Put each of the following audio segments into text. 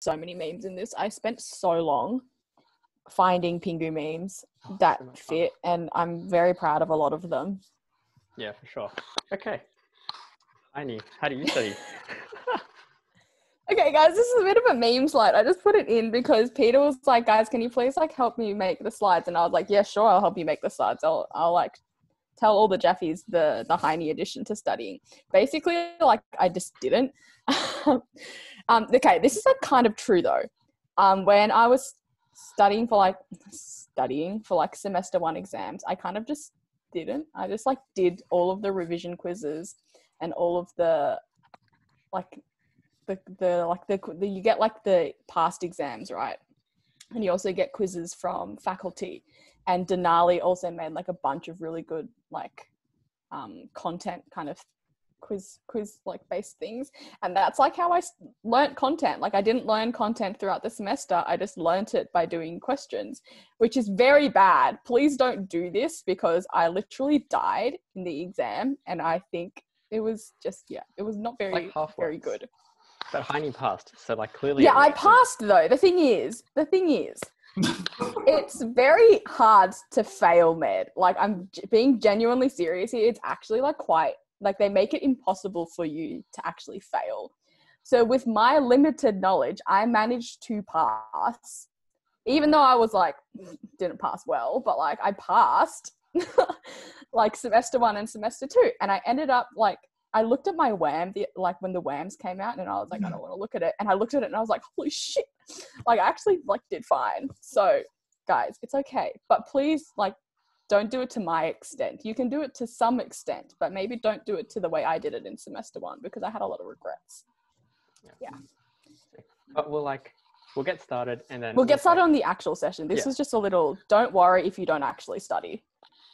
so many memes in this. I spent so long finding Pingu memes Oh, that so fit, and I'm very proud of a lot of them. Yeah, for sure. Okay. Heini, how do you study? Okay, guys, this is a bit of a meme slide. I just put it in because Peter was like, "Guys, can you please like help me make the slides?" And I was like, "Yeah, sure, I'll help you make the slides. I'll, I'll like tell all the Jaffies the the Heine addition to studying." Basically, like I just didn't. um, okay, this is like kind of true though. Um, when I was studying for like studying for like semester one exams, I kind of just didn't. I just like did all of the revision quizzes and all of the like the the like the, the you get like the past exams right and you also get quizzes from faculty and denali also made like a bunch of really good like um content kind of quiz quiz like based things and that's like how i learnt content like i didn't learn content throughout the semester i just learnt it by doing questions which is very bad please don't do this because i literally died in the exam and i think it was just yeah it was not very like half very good But Heini passed, so like clearly. yeah, I passed though. The thing is, the thing is, it's very hard to fail med. Like I'm being genuinely serious here. It's actually like quite like they make it impossible for you to actually fail. So with my limited knowledge, I managed to pass, even though I was like didn't pass well, but like I passed, like semester one and semester two, and I ended up like I looked at my WAM, the, like when the WAMs came out, and I was like, I don't want to look at it. And I looked at it and I was like, holy shit. Like I actually like did fine. So guys, it's okay. But please like don't do it to my extent. You can do it to some extent, but maybe don't do it to the way I did it in semester one because I had a lot of regrets. Yeah. But we'll like we'll get started and then We'll get like- started on the actual session. This Yeah. is just a little don't worry if you don't actually study.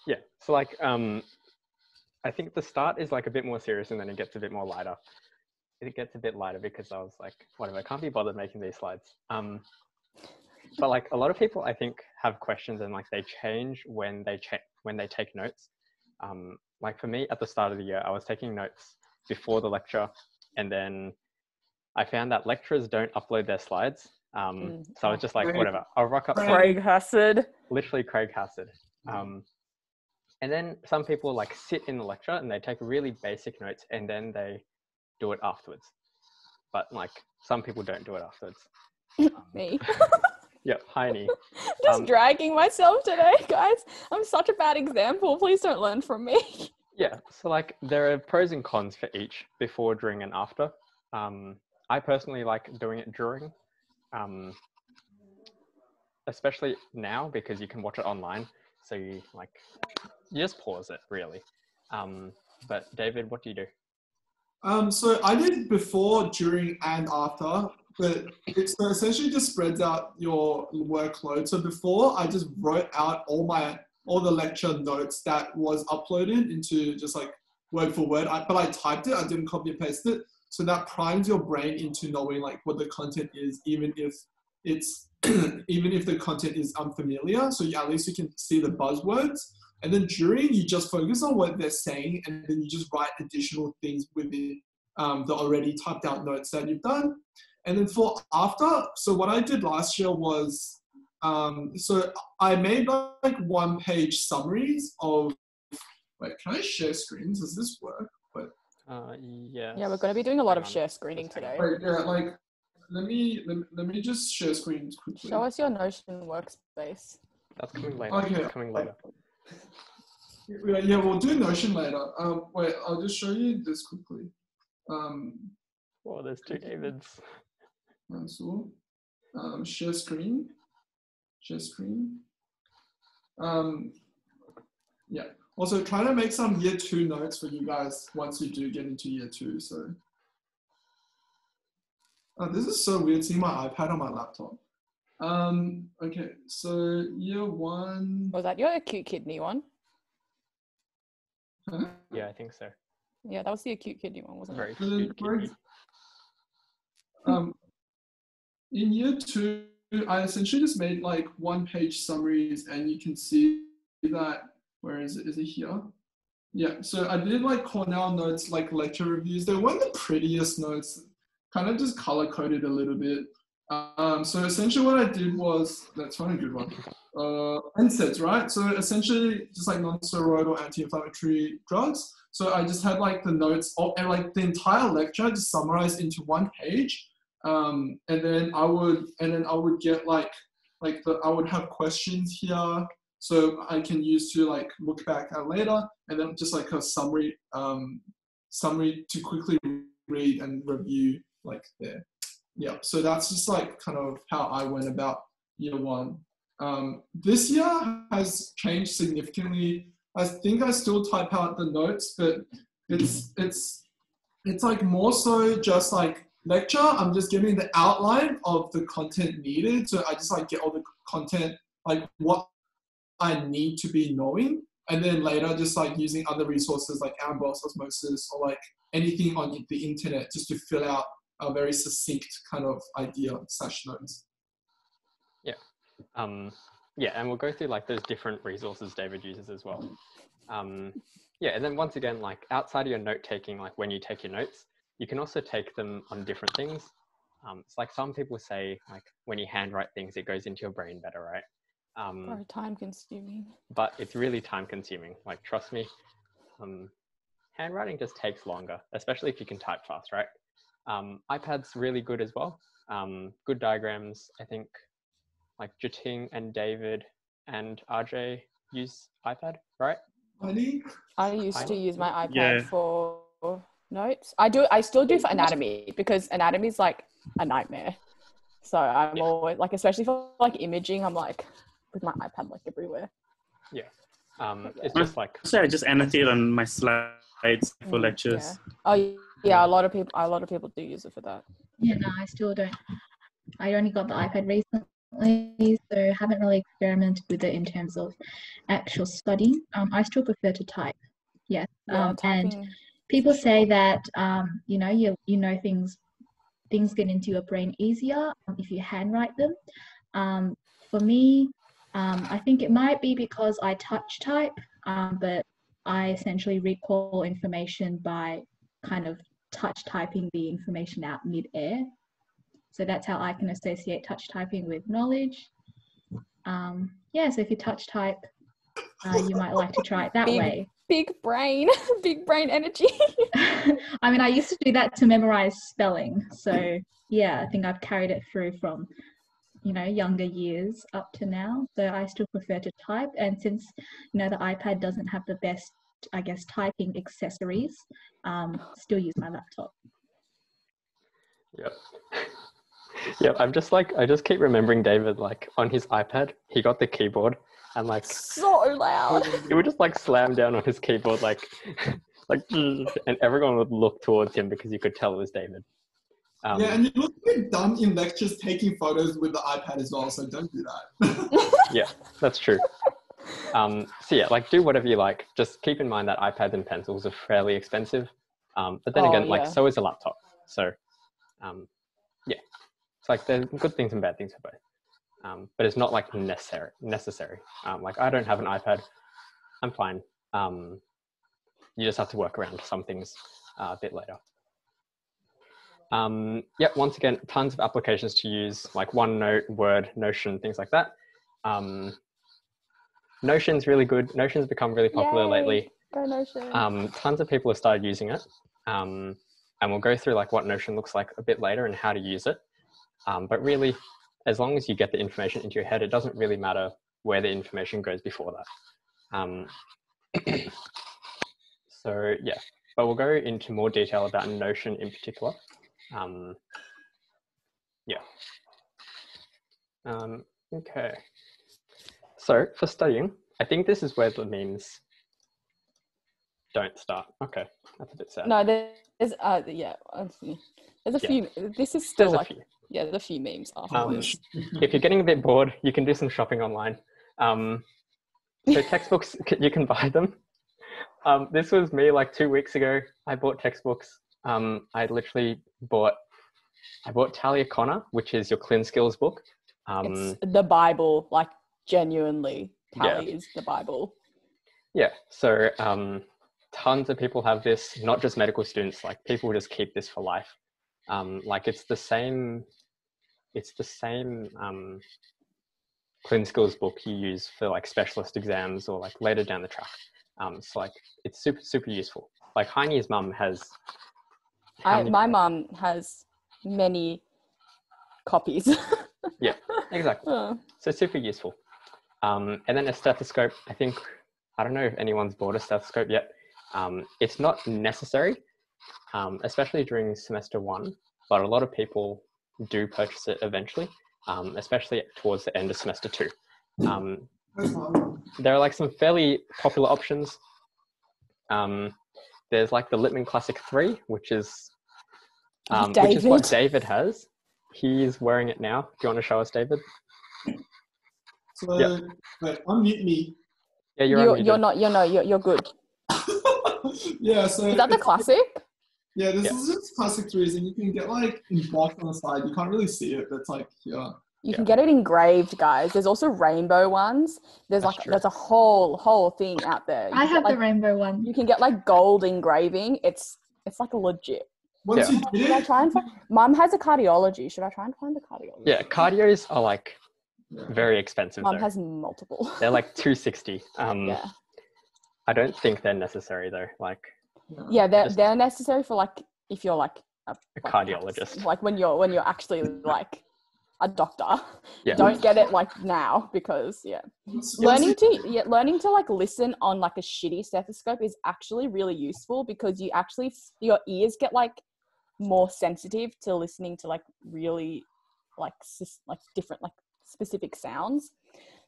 Yeah. So like um I think the start is like a bit more serious and then it gets a bit more lighter. It gets a bit lighter because I was like, whatever, I can't be bothered making these slides. Um but like a lot of people I think have questions and like they change when they check when they take notes. Um like for me at the start of the year I was taking notes before the lecture and then I found that lecturers don't upload their slides. Um Mm. so I was just like, Craig. whatever, I'll rock up. Craig. Craig Hassed. literally Craig Hassed. Um, and then some people like sit in the lecture and they take really basic notes and then they do it afterwards. But like some people don't do it afterwards. Me. Yep, Heine. just Um, dragging myself today, guys. I'm such a bad example. Please don't learn from me. Yeah, so like there are pros and cons for each before, during, and after. Um, I personally like doing it during, um, especially now because you can watch it online. So you like you just pause it really. Um, but David, what do you do? Um, so I did before, during, and after, but so essentially just spreads out your workload. So before, I just wrote out all my all the lecture notes that was uploaded into just like word for word. I, but I typed it. I didn't copy and paste it. So that primes your brain into knowing like what the content is, even if it's even if the content is unfamiliar. So you, at least you can see the buzzwords. And then during, you just focus on what they're saying, and then you just write additional things within um, the already typed out notes that you've done. And then for after, so what I did last year was, um, so I made like one page summaries of, wait, can I share screens? Does this work? Wait, Uh, yeah. Yeah, we're going to be doing a lot of share screening Just hang on. today. wait yeah, like, let me, let, me- let me just share screens quickly. Show us your Notion workspace. That's coming later. Okay. That's coming later. Yeah, yeah, we'll do Notion later. Um, wait, I'll just show you this quickly. Um, Oh, there's two Davids. Mansoor. Um, share screen. Share screen. Um, yeah. Also, trying to make some year two notes for you guys once you do get into year two. So, oh, this is so weird seeing my iPad on my laptop. Um, okay, so year one. Was that your acute kidney one? Huh? Yeah, I think so. Yeah, that was the acute kidney one, wasn't Very it? And then kidney. um, in year two, I essentially just made like one page summaries, and you can see that. Where is it? Is it here? Yeah. So I did like Cornell notes, like lecture reviews. They weren't the prettiest notes. Kind of just color coded a little bit. Um, so essentially, what I did was let's a good one. Uh, NSAIDs, right? So essentially, just like non-steroidal anti-inflammatory drugs. So I just had like the notes of, and like the entire lecture just summarized into one page, um, and then I would and then I would get like like the I would have questions here, so I can use to like look back at later, and then just like a summary um, summary to quickly read and review like there. Yeah, so that's just like kind of how I went about year one. Um, this year has changed significantly. I think I still type out the notes, but it's it's it's like more so just like lecture. I'm just giving the outline of the content needed. So I just like get all the content, like what I need to be knowing, and then later just like using other resources like Amboss Osmosis or like anything on the internet just to fill out a very succinct kind of idea slash notes. Yeah. Um, yeah, and we'll go through like those different resources David uses as well. Um, yeah, and then once again, like outside of your note taking, like when you take your notes, you can also take them on different things. Um, it's like some people say, like when you handwrite things, it goes into your brain better, right? Um, Or time consuming. but it's really time consuming. Like, trust me, um, handwriting just takes longer, especially if you can type fast, right? Um, iPad's really good as well. Um, good diagrams. I think like Jating and David and RJ use iPad, right? Honey? I used to use my iPad Yeah. for notes. I do. I still do for anatomy because anatomy is like a nightmare. So I'm Yeah. always like, especially for like imaging, I'm like with my iPad like everywhere. Yeah. Um, it's just like So I just annotate on my slides for Mm, lectures. Yeah. Oh yeah, a lot of people. A lot of people do use it for that. Yeah, no, I still don't. I only got the iPad recently, so haven't really experimented with it in terms of actual studying. Um, I still prefer to type. Yes, Yeah, um, and typing. People say that um, you know you you know things things get into your brain easier um, if you handwrite them. Um, for me, um, I think it might be because I touch type, um, but I essentially recall information by kind of touch typing the information out mid-air. So that's how I can associate touch typing with knowledge. Um, yeah, so if you touch type, uh, you might like to try it that way. Big brain, big brain energy. I mean, I used to do that to memorize spelling. So yeah, I think I've carried it through from, you know, younger years up to now. So I still prefer to type. And since, you know, the iPad doesn't have the best, I guess, typing accessories, um, still use my laptop. Yep. yep. I'm just like I just keep remembering David like on his iPad, he got the keyboard and like so loud. he would just like slam down on his keyboard like like and everyone would look towards him because you could tell it was David. Um, yeah, and you look a bit dumb in lectures taking photos with the iPad as well, so don't do that. Yeah, that's true. Um, so yeah, like do whatever you like. Just keep in mind that iPads and pencils are fairly expensive. Um, but then Oh, again, like so is a laptop. So um, yeah, it's like there's good things and bad things for both. Um, but it's not like necessary. Necessary. Um, like I don't have an iPad. I'm fine. Um, you just have to work around some things uh, a bit later. Um, yeah, once again, tons of applications to use, like OneNote, Word, Notion, things like that. Um, Notion's really good. Notion's become really popular Yay. lately. Go Notion. Um, tons of people have started using it. Um, and we'll go through like what Notion looks like a bit later and how to use it. Um, but really, as long as you get the information into your head, it doesn't really matter where the information goes before that. Um, so yeah, but we'll go into more detail about Notion in particular. Um, yeah. Um, okay. So for studying, I think this is where the memes don't start. Okay, that's a bit sad. no, there's uh yeah, there's a Yeah. few. This is still There's like. Yeah, a few memes Um, if you're getting a bit bored, you can do some shopping online. Um, so textbooks, you can buy them. Um, this was me like two weeks ago. I bought textbooks. Um, I literally bought, I bought Talley O'Connor, which is your Clin Skills book. Um, it's the Bible, like genuinely. Yeah. Talley is the Bible. yeah, so um, tons of people have this, not just medical students, like people just keep this for life. Um, like it's the same, it's the same um, Clin Skills book you use for like specialist exams or like later down the track. Um, so like it's super super useful. Like Heine's mum has. I, my mum has many copies. Yeah, exactly. Oh. So super useful. Um, and then a stethoscope. I think I don't know if anyone's bought a stethoscope yet. Um, it's not necessary, um, especially during semester one. But a lot of people do purchase it eventually, um, especially towards the end of semester two. Um, there are like some fairly popular options. Um, there's like the Littmann Classic 3, which is um, which is what David has. He's wearing it now. Do you want to show us, David? So, Yeah. wait, unmute me. Yeah, you're You're, you're not. You're no. You're, you're good. yeah, so Is that the classic? Yeah, this Yeah. is just classic threes, and you can get like embossed on the side. You can't really see it, but it's like yeah. You Yeah. can get it engraved, guys. There's also rainbow ones. There's That's like true. there's a whole whole thing out there. You I have get, the rainbow one. You can get like gold engraving. It's it's like a legit. Once Yeah. you did Should I it, try and find? Mum has a cardiology. Should I try and find the cardiology? Yeah, cardios are like very expensive Mum though. has multiple. They're like 260. Um, yeah. I don't think they're necessary though. Like Yeah, they're Just- they're necessary for like if you're like a, a like, cardiologist. like when you're when you're actually like a doctor. Yeah. Don't get it like now because yeah. Once- once learning you- to yeah, learning to like listen on like a shitty stethoscope is actually really useful because you actually your ears get like more sensitive to listening to like really like like different like specific sounds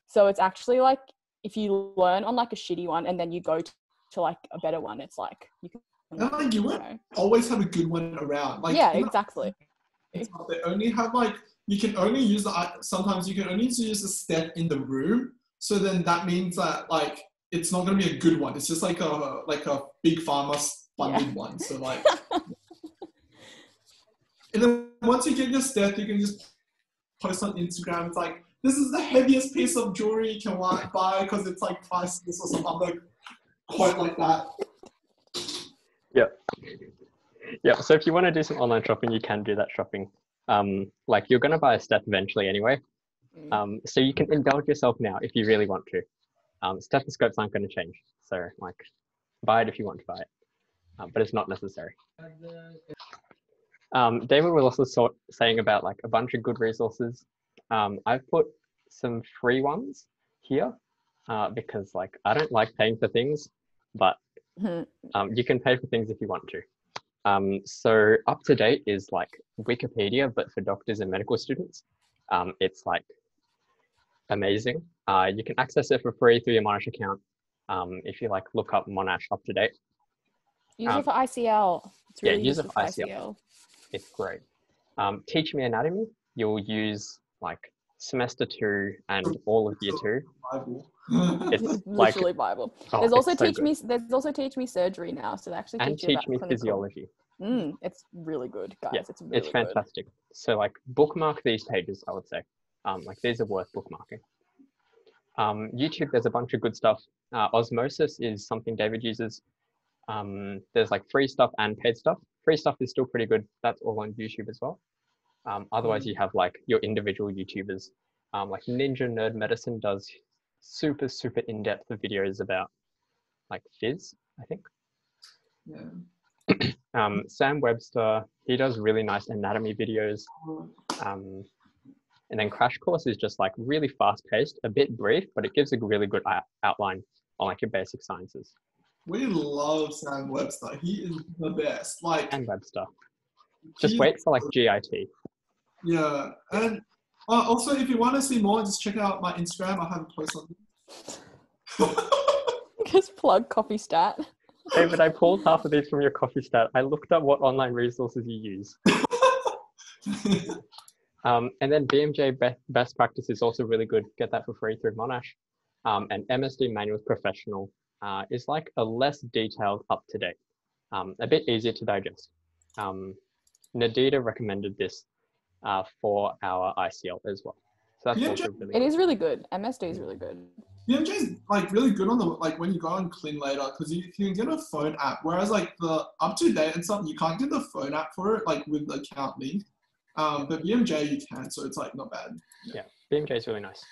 so it's actually like if you learn on like a shitty one and then you go to, to like a better one it's like you can And like you you know. always have a good one around. Like yeah exactly They only have like you can only use the sometimes you can only use a step in the room. So then that means that like it's not gonna be a good one. It's just like a like a big pharma funded one. So like and then once you get your step, you can just post on Instagram. It's like this is the heaviest piece of jewelry you can buy because it's like priceless or some other quote like that. Yeah, Yeah. so if you want to do some online shopping, you can do that shopping. Um, like you're gonna buy a step eventually anyway. Mm. Um, so you can indulge yourself now if you really want to. Um, stethoscopes aren't going to change, so like buy it if you want to buy it, um, but it's not necessary. Um, David was also sort saying about like a bunch of good resources. Um, I've put some free ones here uh, because like I don't like paying for things, but um, you can pay for things if you want to. Um, so up to date is like Wikipedia, but for doctors and medical students. Um, it's like amazing. Uh, you can access it for free through your Monash account. Um, if you like look up Monash up to date, use Um, it for icl it's yeah, use it for for ICL. ICL. it's great. Um, Teach Me Anatomy, you'll use like semester two and all of year two. It's like literally bible oh, there's also so teach good. me there's also teach me surgery now so they actually and teach you Teach about Me clinical- Physiology. Mm, it's really good, guys. Yeah, it's really it's good. fantastic. So like bookmark these pages, I would say. Um, like these are worth bookmarking. Um, YouTube, there's a bunch of good stuff. Uh, Osmosis is something David uses. Um, there's like free stuff and paid stuff. Free stuff is still pretty good. That's all on YouTube as well. Um, otherwise, you have like your individual YouTubers. Um, like Ninja Nerd Medicine does super super in-depth videos about like fizz, I think. Yeah. Um, Sam Webster, he does really nice anatomy videos. Um, and then Crash Course is just like really fast paced, a bit brief, but it gives a really good outline on like your basic sciences We love Sam Webster. He is the best. Like, and Webster. Just wait for like GIT. Yeah, and uh, also if you want to see more, just check out my Instagram. I have a post on. Just plug Coffee Stat. David, I pulled half of these from your coffee stat. I looked up what online resources you use. Um, and then BMJ be- best practice is also really good. Get that for free through Monash. Um, and MSD Manuals Professional uh, is like a less detailed, up to date, um, a bit easier to digest. Um, Nadita recommended this uh, for our ICL as well. So that's Yeah, really It good. is really good. MSD is really good. BMJ is like really good on the like when you go on Clean later because you, you can get a phone app. Whereas like the up to date and stuff, you can't get the phone app for it like with the account link. Um, but BMJ you can, so it's like not bad. Yeah. BMJ is really nice.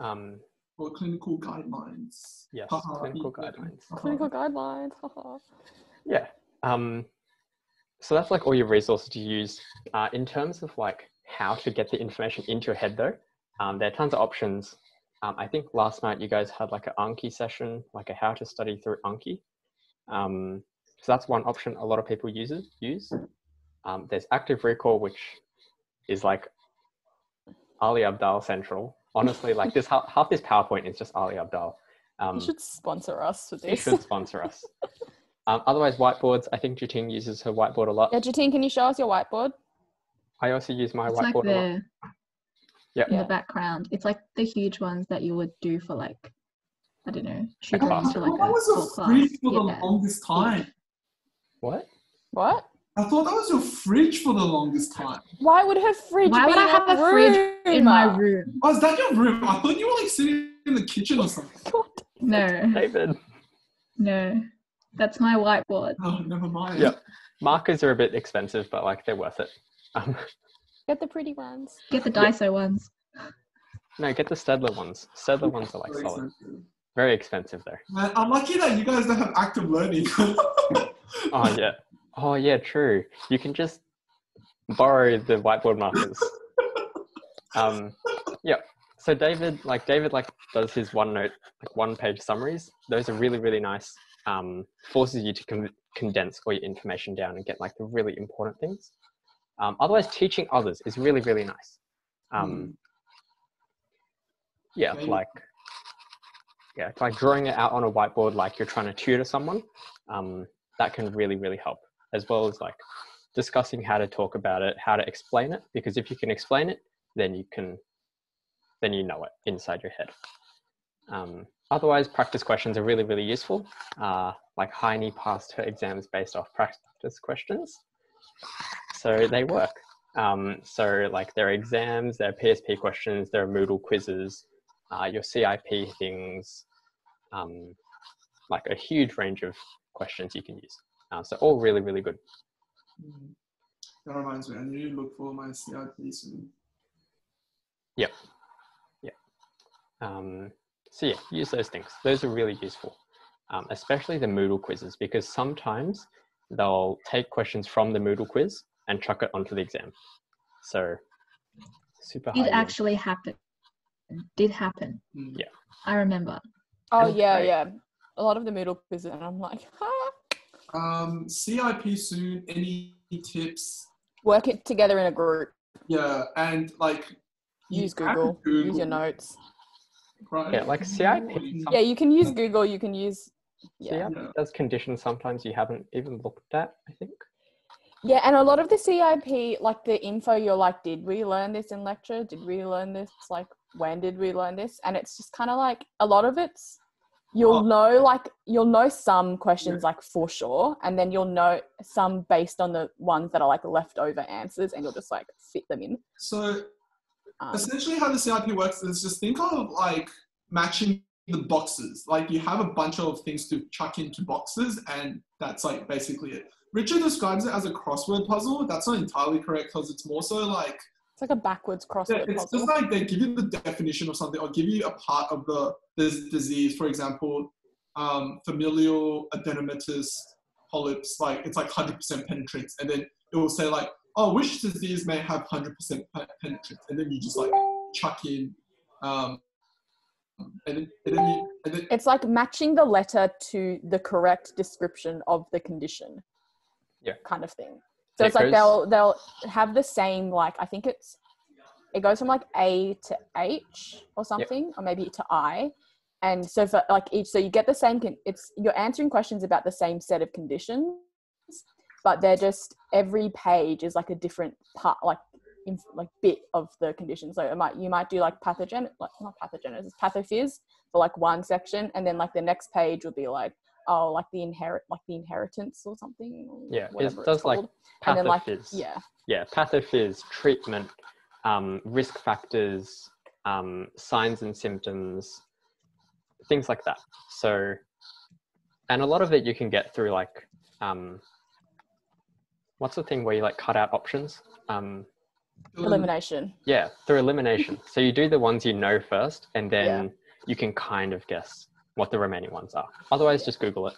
Um, Or clinical guidelines. yes, clinical guidelines. Clinical guidelines. Yeah. Um, so that's like all your resources to use. Uh, in terms of like how to get the information into your head though, um, there are tons of options. Um, I think last night you guys had like an Anki session, like a how to study through Anki. Um, so that's one option a lot of people uses use. Um, there's Active Recall, which is like Ali Abdaal Central. Honestly, like this half, half this PowerPoint is just Ali Abdaal. Um, you should sponsor us for this. this. should sponsor us. Um, otherwise, whiteboards. I think Jatine uses her whiteboard a lot. yeah, Jatine, can you show us your whiteboard? I also use my It's like whiteboard a lot. the Yeah. in the background. It's like the huge ones that you would do for like I don't know, I tutoring class. like that a was full a class. fridge for the Yeah. longest time. What? What? I thought that was your fridge for the longest time. Why would her fridge Why be would I in have our a fridge in my room? room? Oh, is that your room? I thought you were like sitting in the kitchen or something. God. No, David. no. That's my whiteboard. Oh, never mind. Yeah. Markers are a bit expensive, but like they're worth it. Um, Get the pretty ones. Get the Daiso ones. no, get the Staedtler ones. Staedtler ones are like Very solid. expensive. Very expensive though. Man, I'm lucky that you guys don't have active learning. Oh yeah. Oh yeah, true. You can just borrow the whiteboard markers. Um, yeah. So David, like David, like does his OneNote like one page summaries. Those are really really nice. Um, forces you to con- condense all your information down and get like the really important things. Um, otherwise, teaching others is really really nice. Um, yeah, Maybe- like yeah, it's like drawing it out on a whiteboard like you're trying to tutor someone. Um, that can really really help, as well as like discussing how to talk about it, how to explain it. Because if you can explain it, then you can then you know it inside your head. Um, otherwise, practice questions are really, really useful. Uh, like Heine passed her exams based off practice questions. So they work. Um, so like there are exams, there are PSP questions, there are Moodle quizzes, uh, your CIP things, um, like a huge range of questions you can use. Uh, so all really, really good. Mm. that reminds me, I need to look for my CIP soon. Um, so yeah, use those things. Those are really useful, um, especially the Moodle quizzes, because sometimes they'll take questions from the Moodle quiz and chuck it onto the exam. So super Did high. yield. actually happen. Did happen. Mm. Yeah. I remember. Oh And yeah, great. yeah. A lot of the Moodle quizzes, and I'm like, ah. Um, CIP soon. Any tips? work it together in a group. Yeah, and like Use have Google. Use your notes. Right? Yeah, like CIP. Yeah, you can use Google. You can use. Yeah. CIP does conditions sometimes you haven't even looked at, I think. Yeah, and a lot of the CIP, like the info, you're like, did we learn this in lecture? Did we learn this? Like, when did we learn this? And it's just kind of like a lot of it's, you'll Oh. know, like, you'll know some questions, like, for sure. And then you'll know some based on the ones that are like leftover answers, and you'll just like fit them in. So Um, essentially, how the CIP works is just think of like matching the boxes. Like you have a bunch of things to chuck into boxes, and that's like basically it. Richard describes it as a crossword puzzle. That's not entirely correct because it's more so like it's like a backwards Yeah, crossword it's puzzle. just like they give you the definition of something or give you a part of the this disease. For example, um, familial adenomatous polyps, like it's like 100% penetrates, and then it will say like, oh, which disease may have 100% pe- penetrance, and then you just like chuck in, um, and then, and then you, and then It's like matching the letter to the correct description of the condition. Yeah. Kind of thing. So It it's like they'll they'll have the same like I think it's it goes from like A to H or something or maybe to I. And so for like each so you get the same con- it's you're answering questions about the same set of conditions but they're just every page is like a different part like in, like bit of the condition. So it might you might do like pathogen like not pathogenesis, pathophys for like one section, and then like the next page will be like oh like the inherit like the inheritance or something. or Yeah, it does like and then like pathophys. yeah yeah, pathophys, treatment, um, risk factors, um, signs and symptoms, things like that. So, and a lot of it you can get through like, um, what's the thing where you like cut out options? Um, Elimination. Yeah, through elimination. so you do the ones you know first, and then Yeah. you can kind of guess what the remaining ones are. Otherwise, just Google it.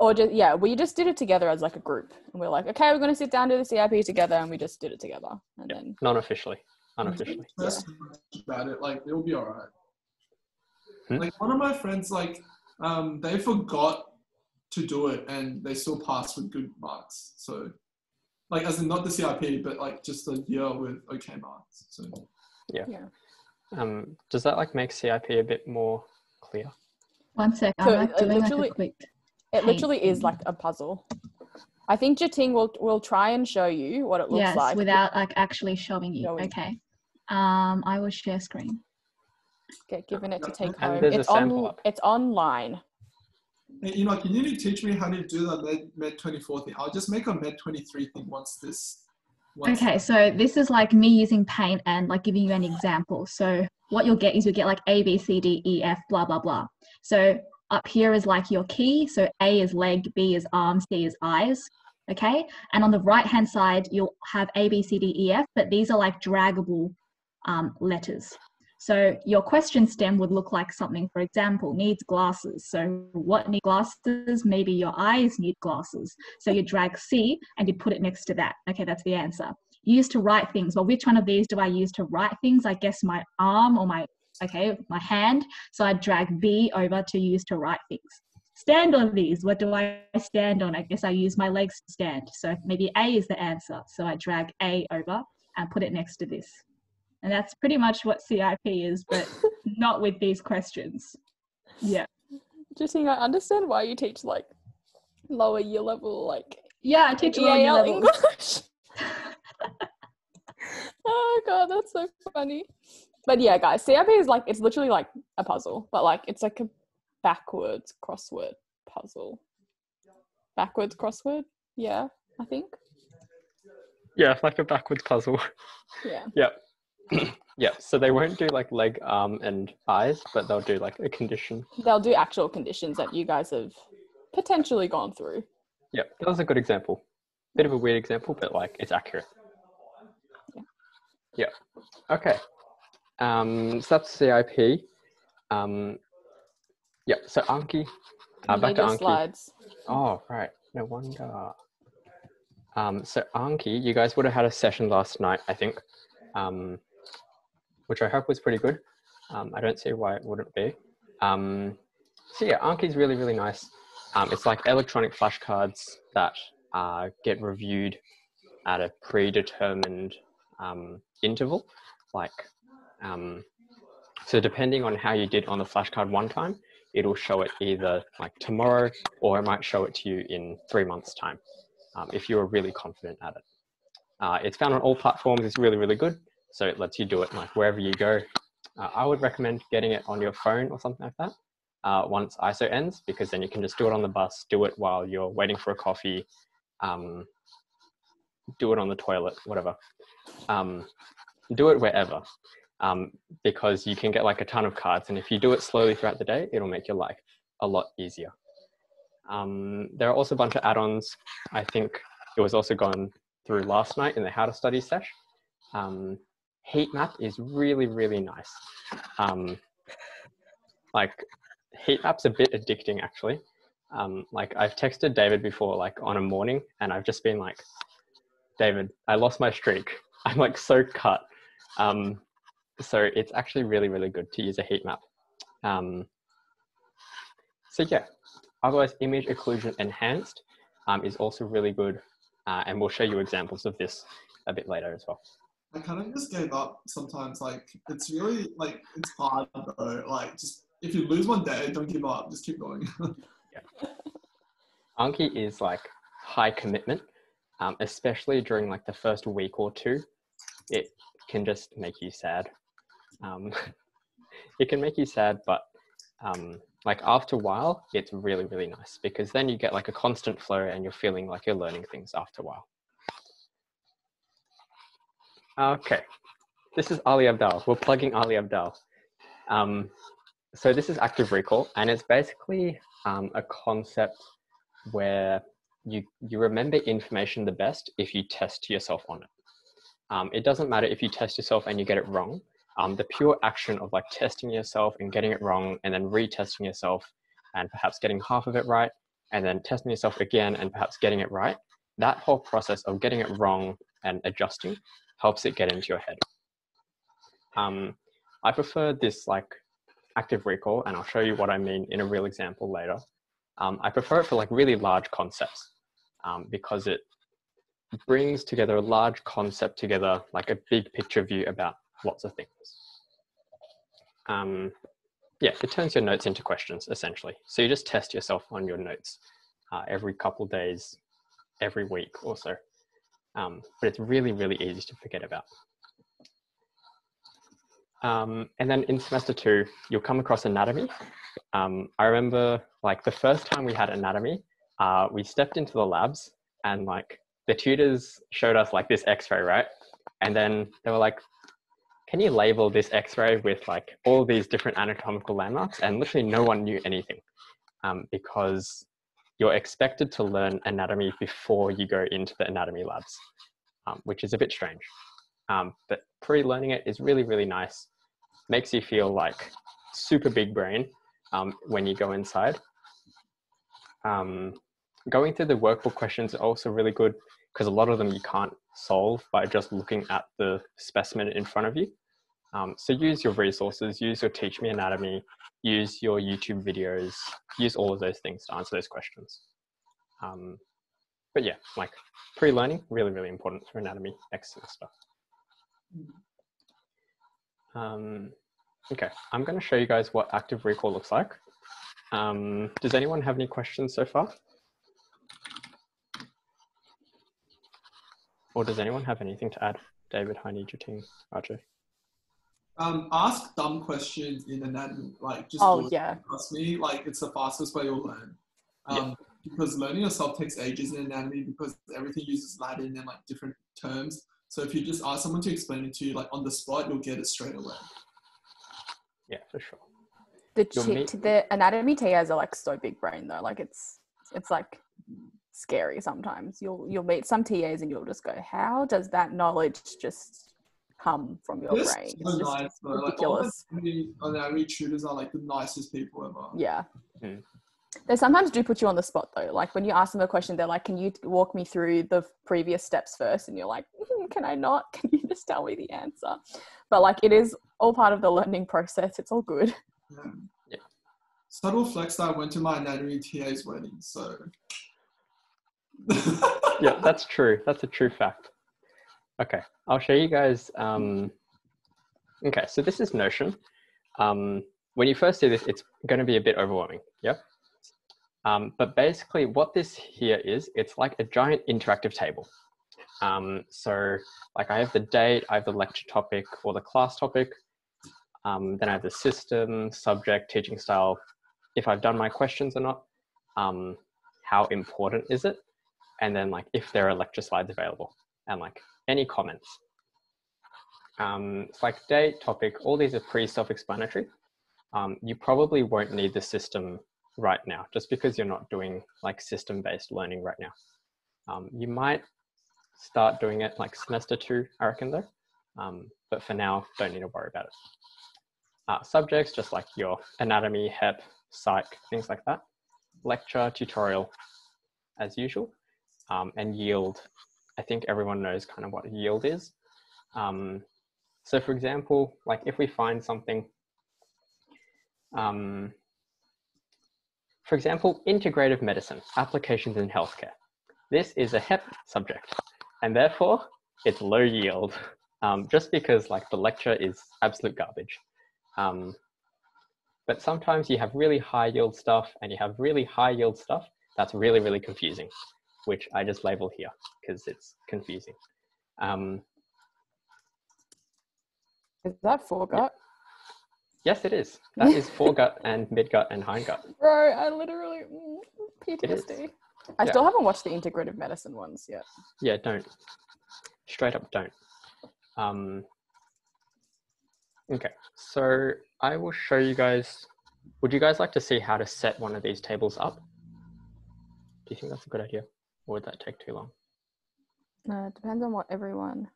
Or just yeah, we just did it together as like a group, and we are like, okay, we're gonna sit down do the CIP together, and we just did it together, and Yeah. then Non-officially, unofficially. stress too much about it. Like it'll be alright. Hmm? Like one of my friends, like um, they forgot to do it and they still passed with good marks. So, like as in not the CIP, but like just a year with okay marks. So Um, does that like make CIP a bit more clear? One sec, So I'm like it doing like literally- a quick. it literally is like a puzzle. I think Jating will will try and show you what it looks yes, like. without like actually showing you. Showing. Okay. Um, I will share screen. get given it to take And home. there's a It's sample on up. it's online. hey, Enoch, can you teach me how to do the med med twenty four thing? I'll just make a med twenty three thing once this. Once Okay, so this is like me using paint and like giving you an example. So what you'll get is you'll get like A, B, C, D, E, F, blah, blah, blah. So up here is like your key. So A is leg, B is arm, C is eyes. Okay. And on the right hand side, you'll have A, B, C, D, E, F, but these are like draggable um, letters. So your question stem would look like something, for example, needs glasses. So what need glasses? Maybe your eyes need glasses. So you drag C and you put it next to that. Okay, that's the answer. Use to write things. Well, which one of these do I use to write things? I guess my arm or my, okay, my hand. So I drag B over to use to write things. Stand on these. What do I stand on? I guess I use my legs to stand. So maybe A is the answer. So I drag A over and put it next to this. And that's pretty much what CIP is, but not with these questions. Yeah. Jating, I understand why you teach like lower year level like Yeah, I teach lower year level. English. oh god, that's so funny. But yeah, guys, CIP is like it's literally like a puzzle, but like it's like a backwards crossword puzzle. Backwards crossword? Yeah, I think. Yeah, like a backwards puzzle. Yeah. Yep. yeah, so they won't do like leg, arm, and eyes, but they'll do like a condition. They'll do actual conditions that you guys have potentially gone through. Yeah, that was a good example. Bit of a weird example, but like it's accurate. Yeah. Okay. Um, so that's CIP. Um, yeah. So Anki, uh, back to Anki. slides. Oh, right. No wonder. Um, so Anki, you guys would have had a session last night, I think, um, which I hope was pretty good. Um, I don't see why it wouldn't be. Um, so yeah, Anki's really, really nice. Um, it's like electronic flashcards that uh, get reviewed at a predetermined um, interval. Like, um, so depending on how you did on the flashcard one time, it'll show it either like tomorrow or it might show it to you in three months' time um, if you're really confident at it. Uh, it's found on all platforms. It's really, really good. So it lets you do it like wherever you go. Uh, I would recommend getting it on your phone or something like that uh, once ISO ends because then you can just do it on the bus, do it while you're waiting for a coffee, um, do it on the toilet, whatever. Um, do it wherever um, because you can get like a ton of cards. And if you do it slowly throughout the day, it'll make your life a lot easier. Um, there are also a bunch of add-ons. I think it was also gone through last night in the How to Study sesh. Um, heat map is really, really nice. Um, like heat map's a bit addicting actually. Um, like I've texted David before, like on a morning, and I've just been like, David, I lost my streak. I'm like so cut. So it's actually really, really good to use a heat map. Um, so yeah, otherwise image occlusion enhanced um, is also really good. Uh, and we'll show you examples of this a bit later as well. I kind of just gave up sometimes. Like it's really like it's hard though. Like just if you lose one day, don't give up. Just keep going. Anki is like high commitment, um, especially during like the first week or two. It can just make you sad. Um, it can make you sad, but um, like after a while, it's really really nice because then you get like a constant flow and you're feeling like you're learning things after a while. Okay, this is Ali Abdaal. We're plugging Ali Abdaal. Um, so this is active recall, and it's basically um, a concept where you you remember information the best if you test yourself on it. Um, it doesn't matter if you test yourself and you get it wrong. Um, the pure action of like testing yourself and getting it wrong and then retesting yourself and perhaps getting half of it right and then testing yourself again and perhaps getting it right, that whole process of getting it wrong and adjusting helps it get into your head. Um, I prefer this like active recall, and I'll show you what I mean in a real example later. Um, I prefer it for like really large concepts um, because it brings together a large concept together, like a big picture view about lots of things. Um, yeah, it turns your notes into questions essentially. So you just test yourself on your notes uh, every couple days, every week or so. Um, but it's really, really easy to forget about. Um, and then in semester two, you'll come across anatomy. Um, I remember like the first time we had anatomy, uh, we stepped into the labs and like the tutors showed us like this x-ray, right? And then they were like, can you label this x-ray with like all these different anatomical landmarks? And literally no one knew anything um, because you're expected to learn anatomy before you go into the anatomy labs, um, which is a bit strange. Um, but pre-learning it is really, really nice makes you feel like super big brain um, when you go inside. Um, going through the workbook questions are also really good because a lot of them you can't solve by just looking at the specimen in front of you. Um, so use your resources, use your Teach Me Anatomy, use your YouTube videos, use all of those things to answer those questions. Um, but yeah, like pre-learning, really, really important for anatomy next semester. Um, okay, I'm going to show you guys what active recall looks like. Um, does anyone have any questions so far? Or does anyone have anything to add? David, Heini, Jatine, RJ. Um, ask dumb questions in anatomy, like just Oh yeah. trust me, like it's the fastest way you'll learn. Um, Because learning yourself takes ages in anatomy because everything uses Latin and like different terms. So if you just ask someone to explain it to you like on the spot, you'll get it straight away. Yeah, for sure. The chi- mate- the anatomy TAs are like so big brain though. Like it's it's like scary sometimes. You'll you'll meet some TAs and you'll just go, how does that knowledge just come from your They're brain? so It's just nice, though. Like all the ridiculous. anatomy, anatomy tutors are like the nicest people ever. Yeah. Mm. They sometimes do put you on the spot though. Like when you ask them a question, they're like, "Can you walk me through the previous steps first? And you're like, "Mm, "Can I not? Can you just tell me the answer?" But like it is all part of the learning process. It's all good. Yeah. Yeah. Subtle flex that I went to my anatomy TA's wedding, so. Yeah, that's true. That's a true fact. Okay, I'll show you guys. Um, okay, so this is Notion. Um, when you first see this, it's going to be a bit overwhelming. Yeah. Um, but basically, what this here is, it's like a giant interactive table. Um, so, like, I have the date, I have the lecture topic or the class topic. Um, then I have the system, subject, teaching style, if I've done my questions or not, um, how important is it, and then like if there are lecture slides available, and like any comments. Um, it's like date, topic, all these are pretty self-explanatory. Um, you probably won't need the system right now, just because you're not doing like system-based learning right now. Um, you might start doing it like semester two, I reckon though. Um, but for now, don't need to worry about it. Uh, subjects, just like your anatomy, HEP, psych, things like that. Lecture, tutorial, as usual. Um, and yield, I think everyone knows kind of what yield is. Um, so for example, like if we find something, um, for example, integrative medicine, applications in healthcare. This is a HEP subject, and therefore it's low yield, um, just because like the lecture is absolute garbage. Um, but sometimes you have really high yield stuff and you have really high yield stuff that's really, really confusing, which I just label here because it's confusing. Um, Is that foregut? yes, it is. That is foregut and midgut and hindgut. Bro, I literally mm. PTSD. I Yeah. still haven't watched the integrative medicine ones yet. Yeah, don't. Straight up, don't. Um, okay, so I will show you guys. Would you guys like to see how to set one of these tables up? Do you think that's a good idea? Or would that take too long? Uh, it depends on what everyone.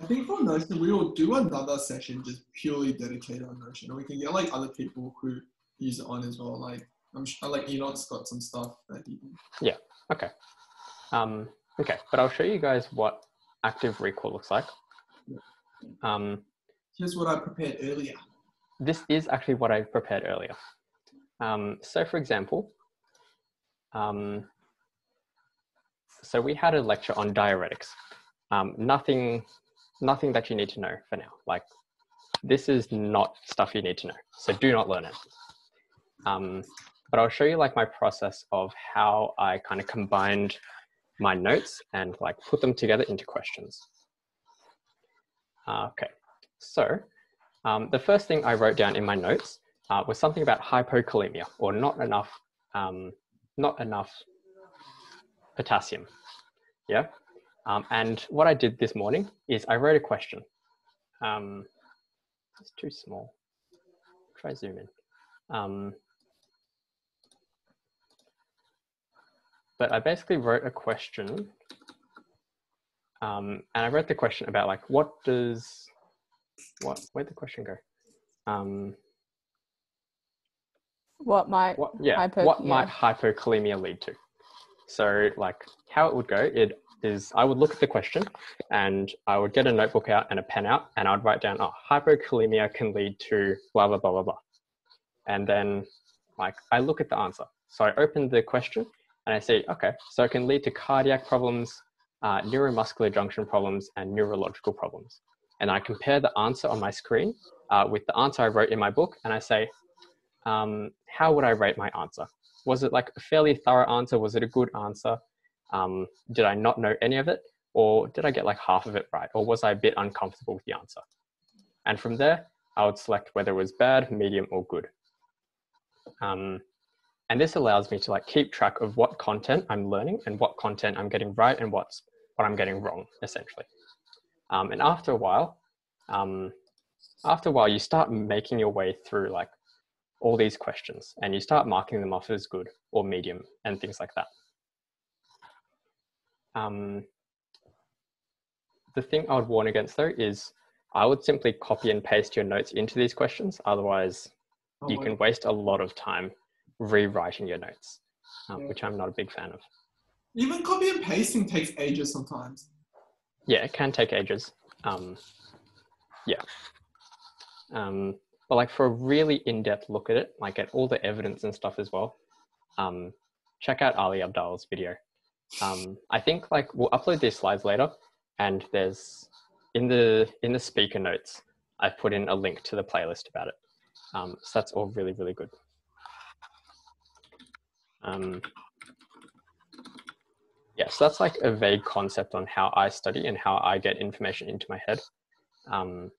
I think for Notion, we will do another session just purely dedicated on Notion, and we can get like other people who use it on as well. Like I'm sure, like Enoch's got some stuff that he. Yeah. Okay. Um, okay, but I'll show you guys what active recall looks like. Um, Here's what I prepared earlier. this is actually what I prepared earlier. Um, so for example, um, so we had a lecture on diuretics. Um, nothing, nothing that you need to know for now. Like this is not stuff you need to know. So do not learn it. Um, but I'll show you like my process of how I kind of combined my notes and like put them together into questions. Uh, okay, so um, the first thing I wrote down in my notes uh, was something about hypokalemia or not enough, um, not enough potassium. Yeah. Um, and what I did this morning is I wrote a question. Um, it's too small. Try zoom in. Um, but I basically wrote a question. Um, and I wrote the question about like, what does, what, where'd the question go? Um, What might what, yeah, what hypokalemia- might hypokalemia lead to? So like how it would go, it is I would look at the question and I would get a notebook out and a pen out and I'd write down, oh, hypokalemia can lead to blah, blah, blah, blah, blah. And then like I look at the answer. So I open the question and I say, okay, so it can lead to cardiac problems, uh, neuromuscular junction problems, and neurological problems. And I compare the answer on my screen uh, with the answer I wrote in my book and I say, um, how would I rate my answer? Was it like a fairly thorough answer? Was it a good answer? Um, did I not know any of it? Or did I get like half of it right? Or was I a bit uncomfortable with the answer? And from there, I would select whether it was bad, medium, or good. Um, and this allows me to like keep track of what content I'm learning and what content I'm getting right and what's what I'm getting wrong, essentially. Um, and after a while, um, after a while, you start making your way through like all these questions and you start marking them off as good or medium and things like that. Um, the thing I would warn against though is I would simply copy and paste your notes into these questions. Otherwise, Oh, you can waste a lot of time rewriting your notes, um, Yeah. which I'm not a big fan of. Even copy and pasting takes ages sometimes. Yeah, it can take ages. Um, yeah. Um, but like for a really in-depth look at it, like at all the evidence and stuff as well, um, check out Ali Abdaal's video. Um, I think like we'll upload these slides later, and there's in the in the speaker notes, I've put in a link to the playlist about it. Um, so that's all really really good. Um, yeah, so that's like a vague concept on how I study and how I get information into my head. Um,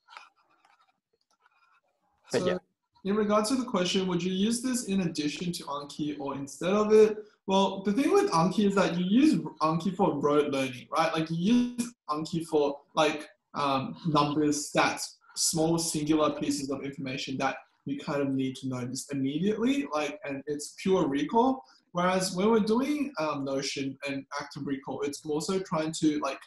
But So, yeah. in regards to the question, would you use this in addition to Anki or instead of it? Well, the thing with Anki is that you use Anki for rote learning, right? Like you use Anki for like um, numbers, stats, small singular pieces of information that you kind of need to know just immediately, like, and it's pure recall. Whereas when we're doing um, Notion and active recall, it's also trying to like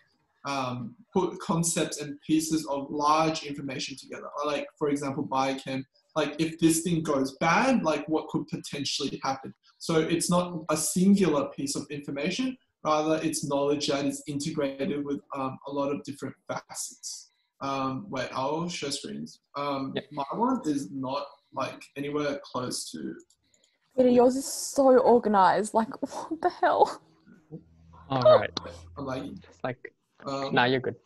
um, put concepts and pieces of large information together. Like, for example, biochem, like if this thing goes bad, like what could potentially happen. So it's not a singular piece of information, rather it's knowledge that is integrated with um, a lot of different facets. Um, wait, I'll show screens. Um, Yep. My one is not like anywhere close to. Peter, yours is so organized. Like, what the hell? all right, Like, it's like um, no, you're good.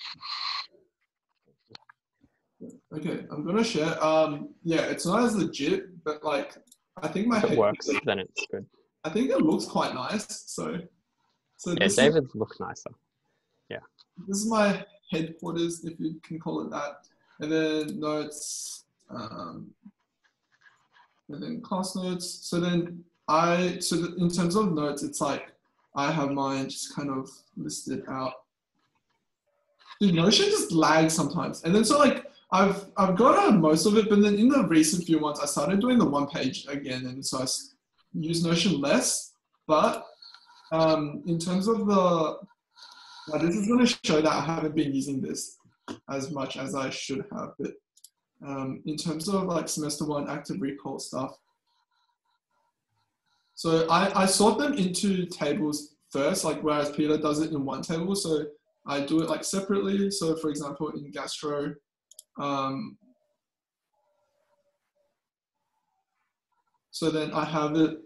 okay, I'm gonna share. Um, yeah, it's not as legit, but like, I think my If it works, then it's good. I think it looks quite nice. So, so Yeah, is, David's look nicer. Yeah. This is my headquarters, if you can call it that. And then notes, um, and then class notes. So then I, so in terms of notes, it's like I have mine just kind of listed out. Dude, Notion just lags sometimes, and then so like I've I've got uh, most of it, but then in the recent few months, I started doing the one page again, and so I use Notion less. But um, in terms of the, now this is going to show that I haven't been using this. as much as I should have. But um, in terms of like semester one active recall stuff, so I, I sort them into tables first, like whereas Peter does it in one table. So I do it like separately. So for example, in gastro, um, so then I have it,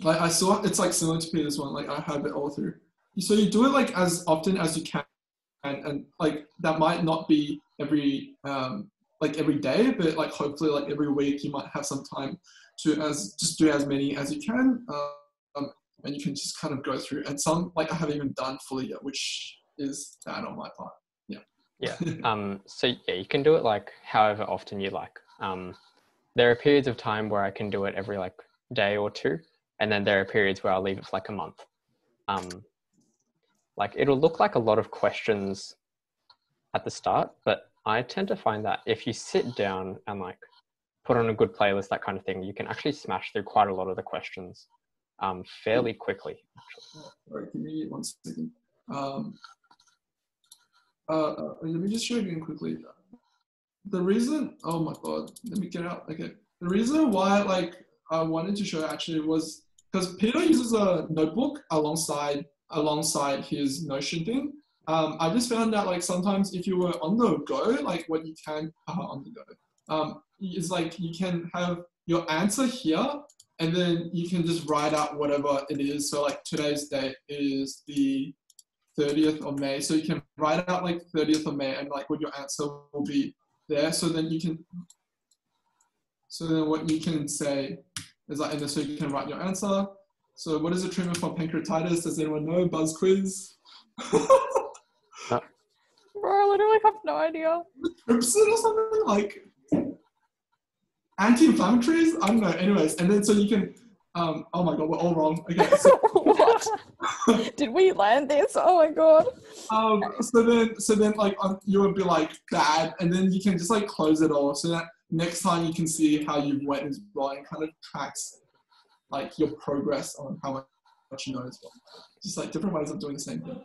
like I saw, it's like similar to Peter's one, like I have it all through. So you do it like as often as you can, and, and like that might not be every, um, like every day, but like hopefully like every week you might have some time to as just do as many as you can. Um, and you can just kind of go through and some like I haven't even done fully yet, which is bad on my part. Yeah. Yeah. um, so yeah, you can do it like however often you like. Um, there are periods of time where I can do it every like day or two, and then there are periods where I'll leave it for like a month. Um, like it'll look like a lot of questions at the start, but I tend to find that if you sit down and like put on a good playlist, that kind of thing, you can actually smash through quite a lot of the questions um, fairly quickly. Actually. Sorry, give me one second. Um, uh, uh, let me just show again quickly. The reason, oh my god, let me get out. Okay, the reason why like I wanted to show actually was because Peter uses a notebook alongside alongside his Notion thing. Um, I just found that like sometimes if you were on the go, like what you can uh, on the go, um, is like you can have your answer here, and then you can just write out whatever it is. So like today's date is the 30th of May. So you can write out like 30th of May and like what your answer will be there. So then you can, so then what you can say is like, and then so you can write your answer. So what is the treatment for pancreatitis? Does anyone know? Buzz quiz. Uh. Bro, I literally have no idea. Trypsin or something like anti-inflammatories. I don't know. Anyways, and then so you can. Um, oh my god, we're all wrong. Okay. So, what? Did we land this? Oh my god. um, so then, so then, like um, you would be like bad, and then you can just like close it all, so that next time you can see how you went as well, and kind of tracks like your progress on how much you know as well. Just like different ways of doing the same thing.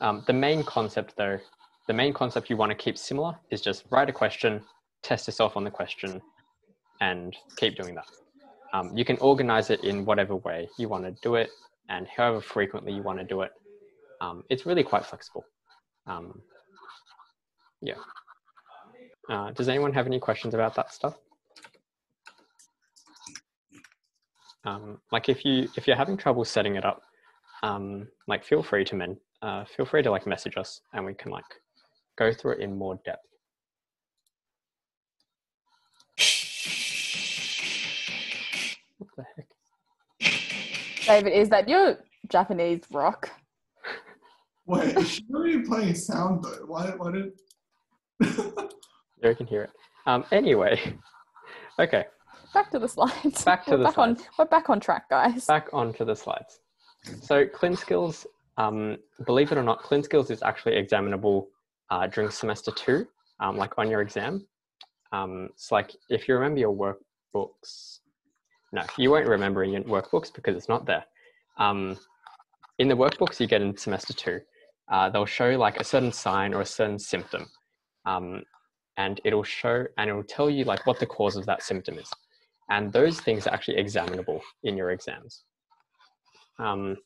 Um, the main concept, though, the main concept you want to keep similar is just write a question, test yourself on the question, and keep doing that. Um, you can organize it in whatever way you want to do it, and however frequently you want to do it. Um, it's really quite flexible. Um, yeah. Uh, does anyone have any questions about that stuff? Um, like if you if you're having trouble setting it up, um, like feel free to men uh, feel free to like message us and we can like go through it in more depth. The heck? David, is that your Japanese rock? Wait, is she not even playing sound though? Why? Why did? You can hear it. Um, anyway, okay, Back to the slides. Back to we're the back on slides. we're back on track, guys. back onto the slides. So Clin Skills, um, believe it or not, Clin Skills is actually examinable uh, during semester two, um, like on your exam. Um, it's like if you remember your workbooks, no, you won't remember in your workbooks because it's not there. Um, in the workbooks you get in semester two, uh, they'll show like a certain sign or a certain symptom. Um, and it'll show and it'll tell you like what the cause of that symptom is. And those things are actually examinable in your exams. Um,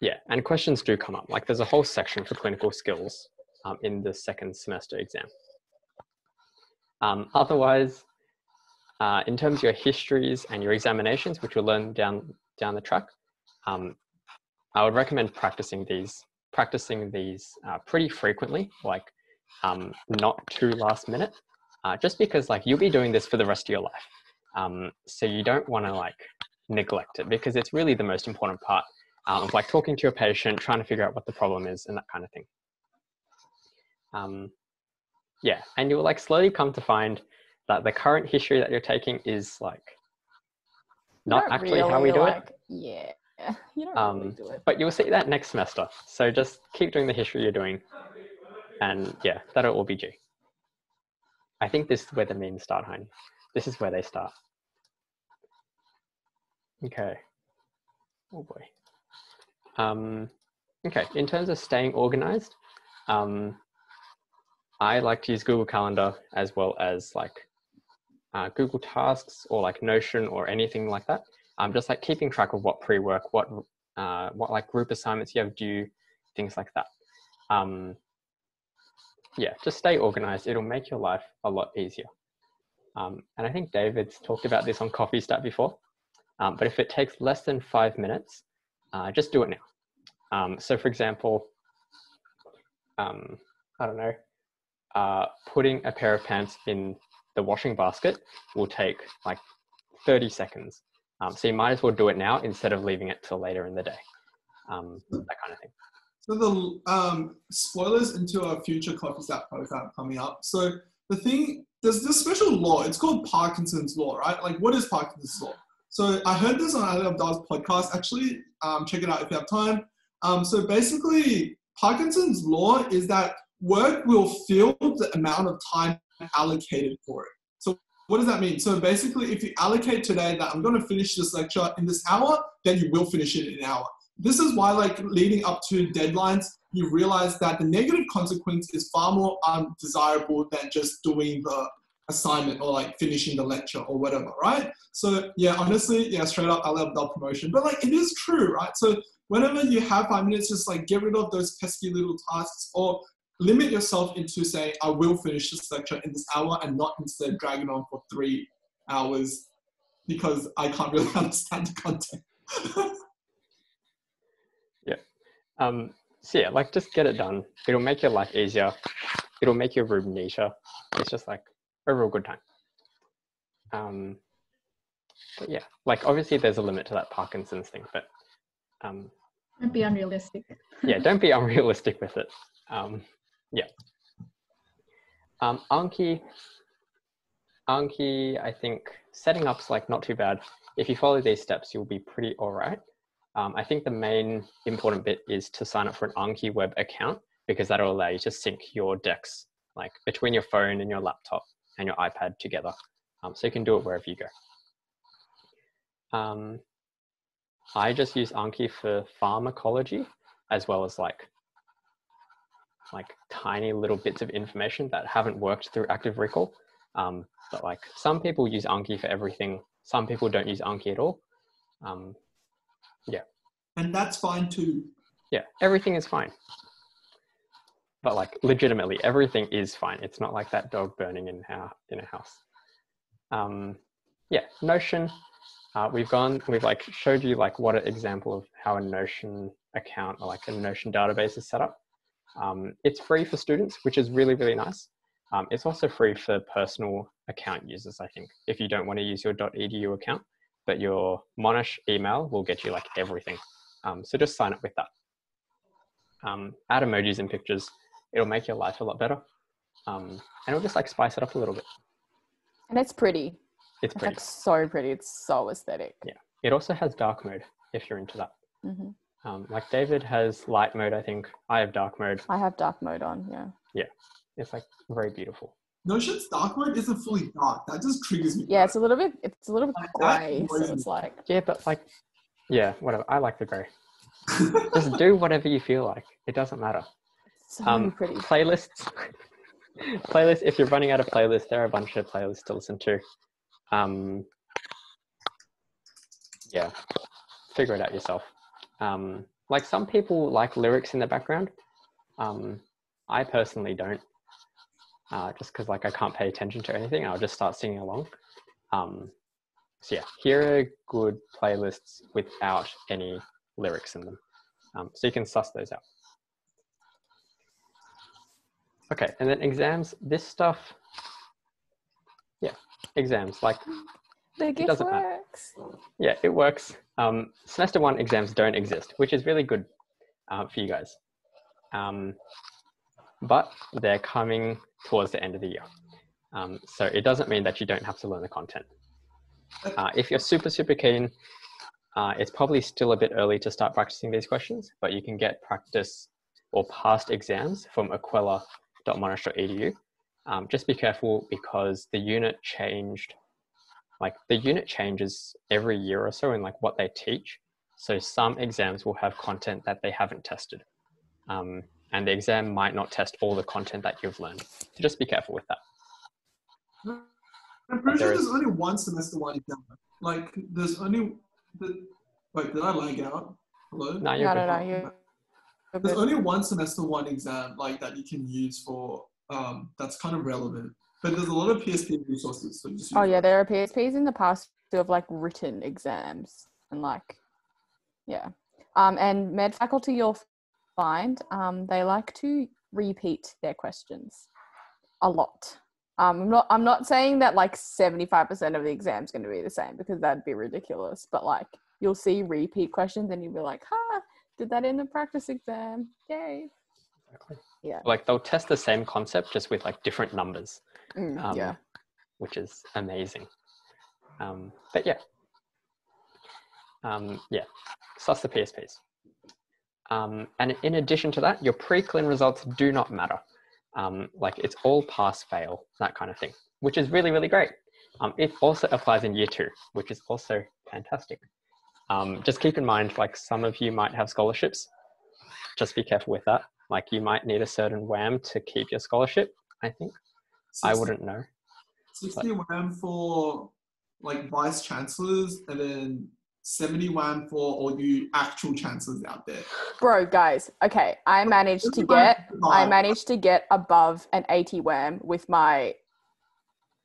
yeah, and questions do come up. Like there's a whole section for clinical skills um, in the second semester exam. Um, otherwise, uh, in terms of your histories and your examinations, which you'll learn down down the track, um, I would recommend practicing these practicing these uh, pretty frequently, like um, not too last minute, uh, just because like you'll be doing this for the rest of your life. Um, so you don't want to like neglect it because it's really the most important part um, of like talking to your patient, trying to figure out what the problem is and that kind of thing. Um, yeah, and you'll like slowly come to find that the current history that you're taking is like not actually how we do it, Yeah. You don't really Um, do it. but you'll see that next semester. So just keep doing the history you're doing, and yeah, that'll all be G. I think this is where the memes start, honey. This is where they start. Okay. Oh boy. Um, okay, in terms of staying organized, Um, I like to use Google Calendar as well as like uh, Google Tasks or like Notion or anything like that. Um, just like keeping track of what pre-work, what uh, what like group assignments you have due, things like that. Um, yeah, just stay organized. It'll make your life a lot easier. Um, and I think David's talked about this on Coffee Stat before. Um, but if it takes less than five minutes, uh, just do it now. Um, so, for example, um, I don't know, uh, putting a pair of pants in the washing basket will take like 30 seconds. Um, so you might as well do it now instead of leaving it till later in the day. Um, that kind of thing. So the um, spoilers into our future Coffee Stat podcast coming up. So the thing, there's this special law. It's called Parkinson's law, right? Like, what is Parkinson's law? So I heard this on Ali Abdaal's podcast. Actually, um, check it out if you have time. Um, so basically, Parkinson's law is that work will fill the amount of time allocated for it. So what does that mean? So basically, if you allocate today that I'm going to finish this lecture in this hour, then you will finish it in an hour. This is why, like leading up to deadlines, you realize that the negative consequence is far more um, undesirable than just doing the assignment or like finishing the lecture or whatever, right? So yeah, honestly, yeah, straight up, I love that promotion. But like, it is true, right? So whenever you have five minutes, just like get rid of those pesky little tasks or limit yourself into saying, I will finish this lecture in this hour and not instead dragging on for three hours because I can't really understand the content. yeah. Um, so yeah, like just get it done. It'll make your life easier. It'll make your room neater. It's just like a real good time. Um, but yeah, like obviously there's a limit to that Parkinson's thing, but um, don't be unrealistic. yeah, don't be unrealistic with it. Um, yeah. Um, Anki, Anki, I think setting up's like not too bad. If you follow these steps, you'll be pretty all right. Um, I think the main important bit is to sign up for an Anki web account because that'll allow you to sync your decks like between your phone and your laptop and your iPad together. Um, so you can do it wherever you go. Um, I just use Anki for pharmacology as well as like like tiny little bits of information that haven't worked through active recall. Um, but like some people use Anki for everything. Some people don't use Anki at all. Um, yeah. And that's fine too. Yeah, everything is fine. But like legitimately, everything is fine. It's not like that dog burning in our in a house. Um, yeah, Notion. Uh, we've gone. We've like showed you like what an example of how a Notion account or like a Notion database is set up. Um, it's free for students, which is really really nice. Um, it's also free for personal account users. I think if you don't want to use your .edu account, but your Monash email will get you like everything. Um, so just sign up with that. Um, add emojis and pictures it'll make your life a lot better. Um, and it'll just like spice it up a little bit. And it's pretty. It's It's pretty. like so pretty. It's so aesthetic. Yeah. It also has dark mode if you're into that. hmm Um, like David has light mode, I think. I have dark mode. I have dark mode on. Yeah. Yeah. It's like very beautiful. Notion's dark mode isn't fully dark. That just triggers me. Yeah, it's a little bit. It's a little bit Like grey. So it's like Yeah, but like, yeah, whatever. I like the grey. Just do whatever you feel like. It doesn't matter. so Um, pretty. playlists. playlists. If you're running out of playlists, there are a bunch of playlists to listen to. Um, yeah, figure it out yourself. Um, like some people like lyrics in the background. Um, I personally don't. Uh, just because like I can't pay attention to anything, I'll just start singing along. Um, so yeah, here are good playlists without any lyrics in them. Um, so you can suss those out. Okay, and then exams, this stuff, yeah, exams, like, the gift doesn't matter. yeah, it works. Um, semester one exams don't exist, which is really good uh, for you guys. Um, but they're coming towards the end of the year. Um, so it doesn't mean that you don't have to learn the content. Uh, if you're super, super keen, uh, it's probably still a bit early to start practicing these questions, but you can get practice or past exams from aquila.monash.edu. Um, just be careful because the unit changed, like the unit changes every year or so in like what they teach. So some exams will have content that they haven't tested. Um, and the exam might not test all the content that you've learned. So just be careful with that. I'm pretty There sure is- there's only one semester one exam. Like there's only the wait, did I lag out? Hello? No, you're No, no, no. You. There's only one semester one exam like that you can use for um that's kind of relevant. But there's a lot of PSP resources, so just Oh yeah, there are PSPs in the past who have like written exams and like, yeah. Um, and med faculty you'll find um, they like to repeat their questions a lot. Um, I'm not. I'm not saying that like 75% of the exam's going to be the same because that'd be ridiculous. But like, you'll see repeat questions and you'll be like, "Ha, did that in the practice exam? Yay!" Exactly. Yeah. Like they'll test the same concept just with like different numbers, Mm, um, yeah. which is amazing. Um, but yeah, um, yeah, so that's the PSPs. Um, and in addition to that, your pre-clin results do not matter. Um, like it's all pass fail, that kind of thing, which is really, really great. Um, it also applies in year two, which is also fantastic. Um, just keep in mind, like some of you might have scholarships. Just be careful with that. Like you might need a certain WAM to keep your scholarship. I think I wouldn't know. 60 WAM for like vice chancellors and then 70 WAM for all you actual chancellors out there. Bro, guys. Okay, I managed to get. I managed to get above an 80 WAM with my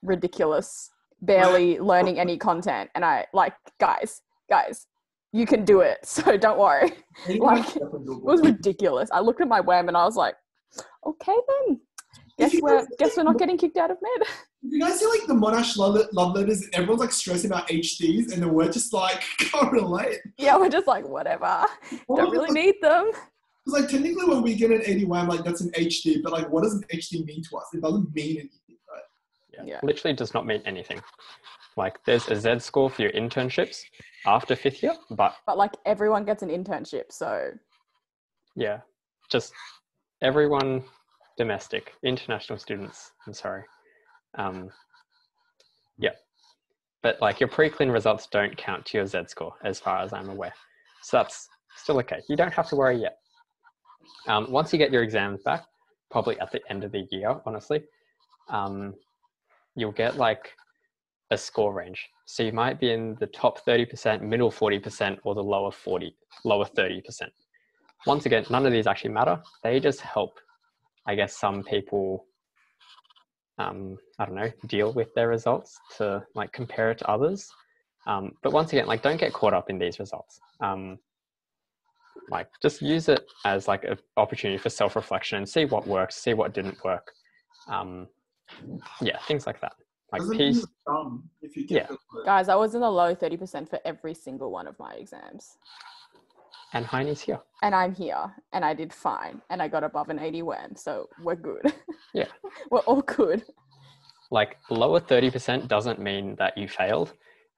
ridiculous, barely learning any content. And I like, guys, guys, you can do it. So don't worry. It Like, can do was ridiculous. I looked at my WAM and I was like, okay then. If Guess we're guys guess see- we're not getting kicked out of med. You guys see like the Monash love, love letters, everyone's like stressing about HDs, and then we're just like, can't relate. yeah, we're just like whatever. Don't really need them. Because like technically when we get an 80 WAM, like that's an HD, but like what does an HD mean to us? It doesn't mean anything, right? Yeah. Yeah. Literally does not mean anything. Like there's a Z score for your internships after fifth year, but But like everyone gets an internship, so yeah, just everyone domestic, international students, I'm sorry. Um, yeah. But like your pre-clin results don't count to your Z score as far as I'm aware. So that's still okay. You don't have to worry yet. Um, once you get your exams back, probably at the end of the year, honestly, um, you'll get like a score range. So you might be in the top 30%, middle 40%, or the lower 40, lower 30%. Once again, none of these actually matter. They just help, I guess, some people, um, I don't know, deal with their results to like compare it to others. Um, but once again, like don't get caught up in these results. Um, like just use it as like an opportunity for self-reflection and see what works, see what didn't work. Um, yeah, things like that. Like Doesn't peace. dumb if you Yeah. get the guys, I was in the low 30% for every single one of my exams. And Haini's here. and I'm here and I did fine and I got above an 80 WAM, so we're good. Yeah. we're all good. Like lower 30% doesn't mean that you failed.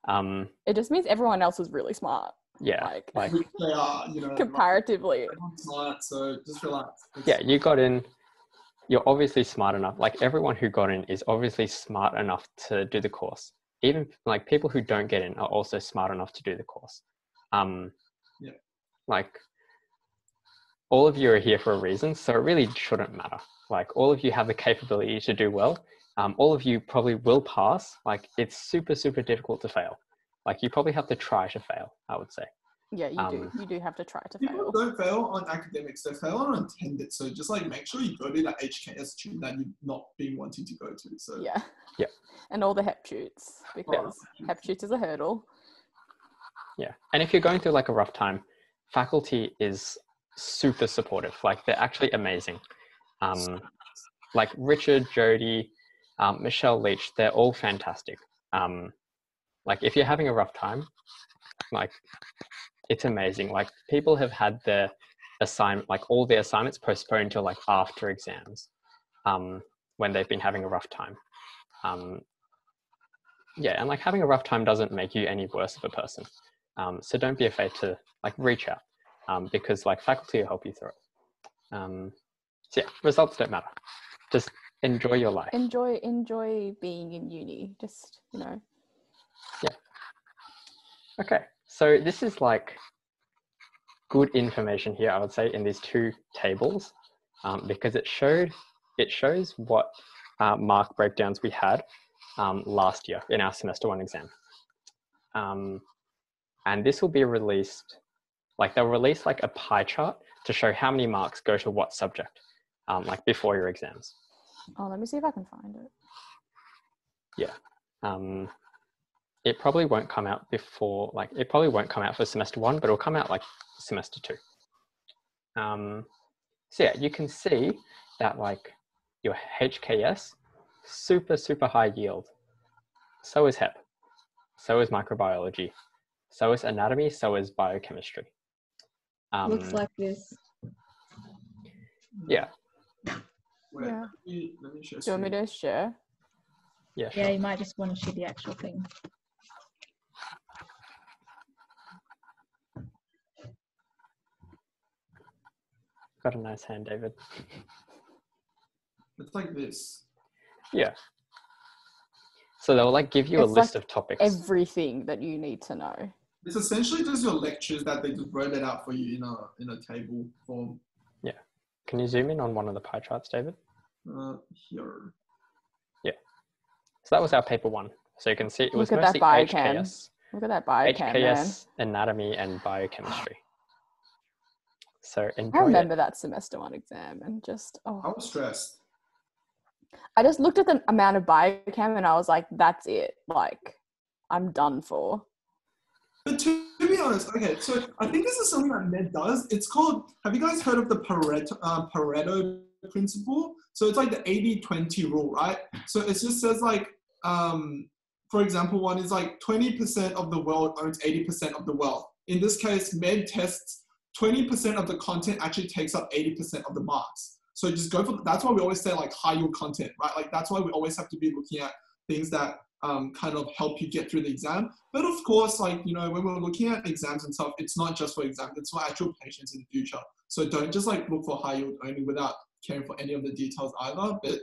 Um, It just means everyone else was really smart, yeah, like, like they are, you know. comparatively. smart, so just relax. It's- yeah, you got in. You're obviously smart enough. Like everyone who got in is obviously smart enough to do the course. Even like people who don't get in are also smart enough to do the course. Um, Yeah. Like all of you are here for a reason, so it really shouldn't matter. Like all of you have the capability to do well. Um, all of you probably will pass. Like it's super super difficult to fail. Like you probably have to try to fail. I would say. Yeah, you Um, do. You do have to try to People fail. don't fail on academics, they fail on attendance. So just like make sure you go to that HKS tune that you've not been wanting to go to. So Yeah. Yeah. And all the hep shoots because Oh, hep shoots is a hurdle. Yeah. And if you're going through like a rough time, faculty is super supportive. Like they're actually amazing. Um, like Richard, Jody, um, Michelle Leach, they're all fantastic. Um, like if you're having a rough time, like it's amazing. Like people have had their assignment, like all their assignments postponed till like after exams, um, when they've been having a rough time. Um, yeah, and like having a rough time doesn't make you any worse of a person. Um, so don't be afraid to like reach out um, because like faculty will help you through it. Um, so yeah, results don't matter. Just enjoy your life. Enjoy enjoy being in uni. Just, you know. Yeah. Okay, so this is like good information here, I would say, in these two tables. um, because it showed it shows what uh, mark breakdowns we had um, last year in our semester one exam. Um, and this will be released, like they'll release like a pie chart to show how many marks go to what subject, um, like before your exams. Oh, let me see if I can find it. Yeah. Um, it probably won't come out before, like it probably won't come out for semester one, but it'll come out like semester two. Um, so yeah, you can see that like your HKS, super, super high yield. So is HEP. So is microbiology. So is anatomy. So is biochemistry. Um, Looks like this. yeah, Wait, Yeah. let me, let me share Do you want me to share? yeah, sure. Yeah, you might just want to see the actual thing. Got a nice hand, David. It's like this. Yeah. So they'll like give you a list like of topics. Everything that you need to know. It's essentially just your lectures that they just wrote it out for you in a in a table form. Yeah. Can you zoom in on one of the pie charts, David? Uh, here. Yeah. So that was our paper one. So you can see it was Look at that mostly biochem. HKS, Look at that biochem, man. HKS, anatomy, and biochemistry. So enjoy I it. remember that semester one exam and just oh I was stressed. I just looked at the amount of biochem and I was like, that's it. Like, I'm done for. But to, to be honest, okay, so I think this is something that Med does. It's called, have you guys heard of the Pareto, uh, Pareto principle? So it's like the 80 20 rule, right? So it just says, like, um, for example, one is like 20% of the world owns 80% of the wealth. In this case, Med tests 20% of the content actually takes up 80% of the marks. So just go for that's why we always say like high yield content, right? Like that's why we always have to be looking at things that um, kind of help you get through the exam. But of course, like, you know, when we're looking at exams and stuff, it's not just for exams, it's for actual patients in the future. So don't just like look for high yield only without caring for any of the details either. But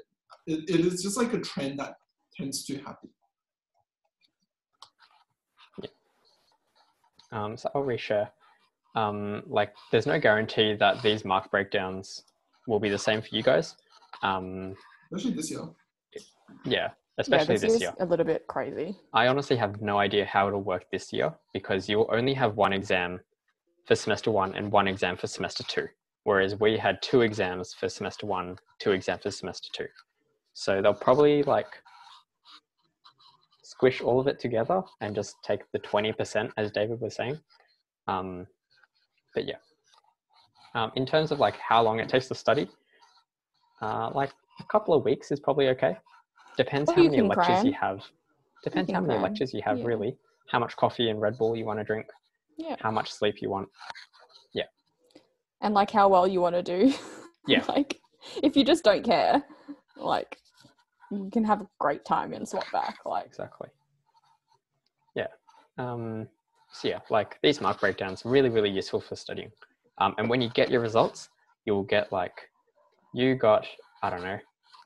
it, it is just like a trend that tends to happen. Um, so I'll reshare. Um, like, there's no guarantee that these mark breakdowns will be the same for you guys. Um, Especially this year. yeah, especially yeah, this, is year. a little bit crazy. I honestly have no idea how it'll work this year because you'll only have one exam for semester one and one exam for semester two, whereas we had two exams for semester one, two exams for semester two. So they'll probably like squish all of it together and just take the 20%, as David was saying. Um, but yeah. Um, in terms of like how long it takes to study, uh, like a couple of weeks is probably okay. Depends Well, how many lectures you have. Depends how many lectures you have, yeah. really. How much coffee and Red Bull you want to drink, Yeah. how much sleep you want. Yeah. And like how well you want to do. Yeah. like, if you just don't care, like, you can have a great time and swap back. Like, Exactly. Yeah. Um, so yeah, like these mark breakdowns really, really useful for studying. Um, and when you get your results, you'll get like, you got, I don't know,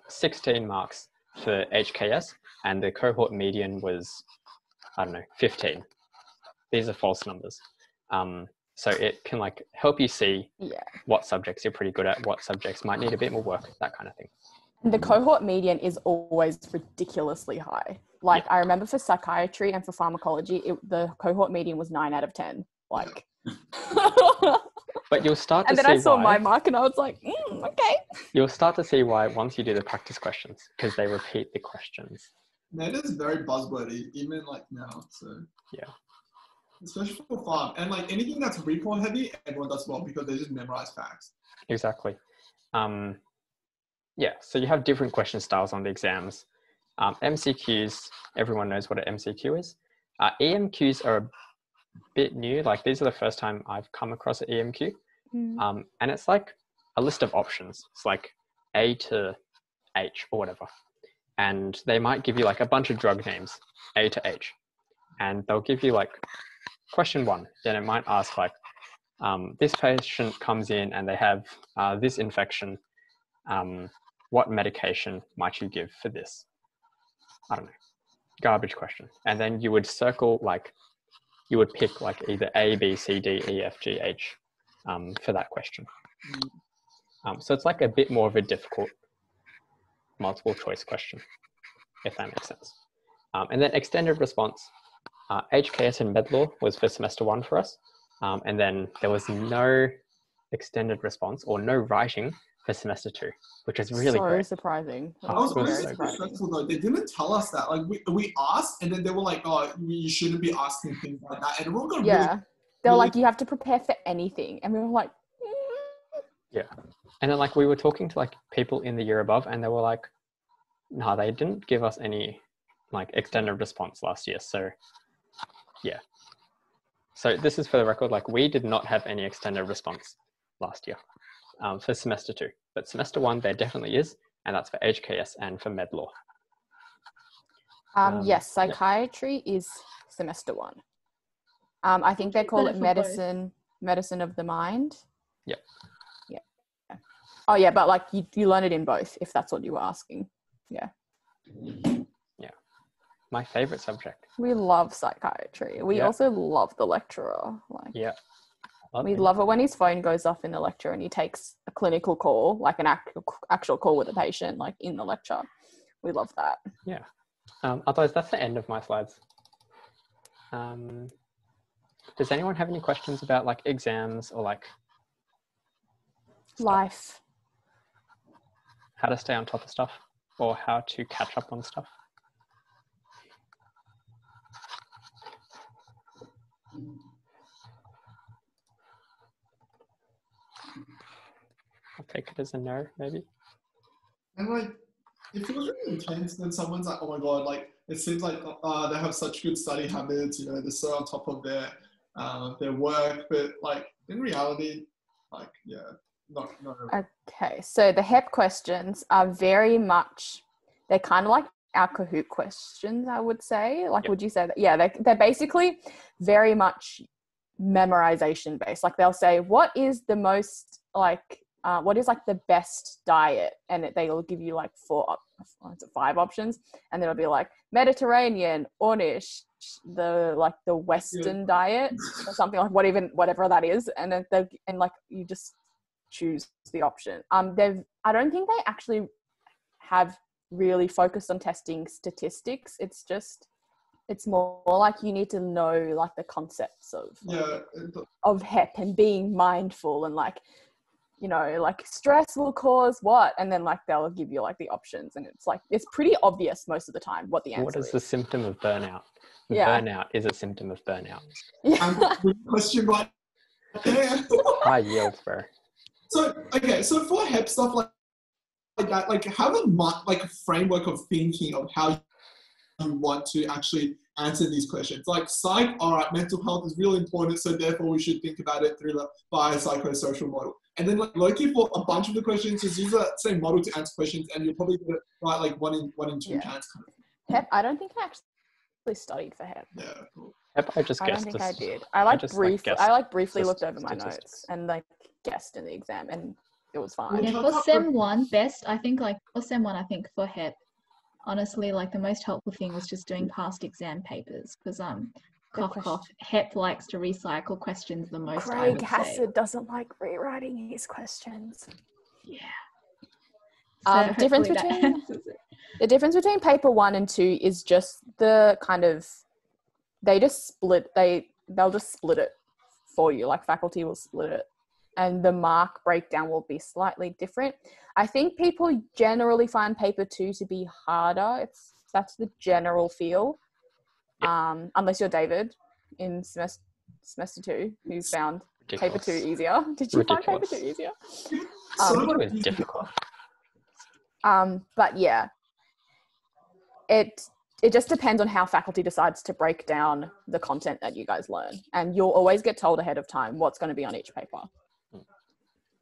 16 marks for HKS and the cohort median was, I don't know, 15. These are false numbers. Um, so it can like help you see yeah. what subjects you're pretty good at, what subjects might need a bit more work, that kind of thing. The cohort median is always ridiculously high. Like I remember for psychiatry and for pharmacology, it, the cohort median was nine out of ten. Like, But you'll start to and then I saw why. my mark and I was like, mm, okay. You'll start to see why once you do the practice questions because they repeat the questions. Med is very buzzwordy, even like now. So Yeah. Especially for pharm. And like anything that's report heavy, everyone does well because they just memorize facts. Exactly. Um, yeah, so you have different question styles on the exams. Um, MCQs, everyone knows what an MCQ is. Uh, EMQs are a bit new. Like these are the first time I've come across an EMQ. Um, and it's like a list of options. It's like A to H or whatever. And they might give you like a bunch of drug names, A to H. And they'll give you like question one. Then it might ask like, um, this patient comes in and they have uh, this infection. Um, what medication might you give for this? I don't know. Garbage question. And then you would circle like, you would pick like either A, B, C, D, E, F, G, H um, for that question. Um, so it's like a bit more of a difficult multiple choice question, if that makes sense. Um, and then extended response, uh, HKS and MedLaw was for semester one for us. Um, and then there was no extended response or no writing for semester two, which is really so great. surprising. Oh, I was Very really surprising. respectful though. They didn't tell us that. Like we, we asked, and then they were like, "Oh, you shouldn't be asking things like that." And everyone got Yeah. really They're really- like, you have to prepare for anything. And we were like, "Mm." And then like we were talking to like people in the year above and they were like, no, they didn't give us any like extended response last year. So yeah. So this is for the record, like we did not have any extended response last year um, for semester two, but semester one there definitely is, and that's for HKS and for MedLaw. Um, Um, yes, yeah. psychiatry is semester one. Um, I think they call it for both. medicine, medicine of the mind. Yeah. Yeah. Oh yeah, but like you, you learn it in both, if that's what you were asking. Yeah. Yeah. My favorite subject. We love psychiatry. We Yeah. also love the lecturer. Like Yeah. We love it when his phone goes off in the lecture and he takes a clinical call, like an actual actual call with a patient, like in the lecture. We love that. Yeah. Um, otherwise, that's the end of my slides. Um, does anyone have any questions about like exams or like stuff? Life. how to stay on top of stuff or how to catch up on stuff? I'll take it as a no, maybe. And like, it feels really intense when someone's like, "Oh my god!" Like, it seems like uh, they have such good study habits. You know, they're so on top of their uh, their work. But like in reality, like, yeah, not not really. Okay, so the HEP questions are very much, they're kind of like our Kahoot questions, I would say. Like, Yep. would you say that? Yeah, they, they're basically very much memorization based. Like, they'll say, what is the most, like, uh, what is like the best diet? And it, they'll give you like four, op- what is it, five options. And then it'll be like Mediterranean, Ornish, the like the Western diet or something like what even whatever that is. And then they and like you just choose the option. Um, they've I don't think they actually have really focused on testing statistics. It's just it's more like you need to know like the concepts of Yeah, of HEP and being mindful and like you know like stress will cause what and then like they'll give you like the options and it's like it's pretty obvious most of the time what the answer is. What is is. the symptom of burnout? Yeah. Burnout is a symptom of burnout. and um, the question right there. High yield, bro. So okay, so for HEP stuff like, like that, like have a mi- like a framework of thinking of how you want to actually answer these questions. Like psych, all right, mental health is really important, so therefore we should think about it through the biopsychosocial model. And then like looking for a bunch of the questions, just use that same model to answer questions, and you'll probably get it right like one in one in two Yeah. chance kind of. HEP I don't think I actually studied for HEP. Yeah. Cool. Yep, I just I don't think this. I did. I like just, like, brief. guessed I like briefly looked over my notes and like guessed in the exam, and it was fine. Yeah, for SEM one, best I think like for SEM one, I think for HEP, honestly, like the most helpful thing was just doing past exam papers because um, Good cough question. cough, HEP likes to recycle questions the most. I Craig would say. Hassed doesn't like rewriting his questions. Yeah. Um, difference between- The difference between paper one and two is just the kind of they just split they they'll just split it for you. Like faculty will split it. And the mark breakdown will be slightly different. I think people generally find paper two to be harder. It's that's the general feel. Um, unless you're David in semester semester two, who's found paper two easier. Did you find paper two easier? So Um, It was difficult. Um, but yeah, it it just depends on how faculty decides to break down the content that you guys learn, and you'll always get told ahead of time what's going to be on each paper.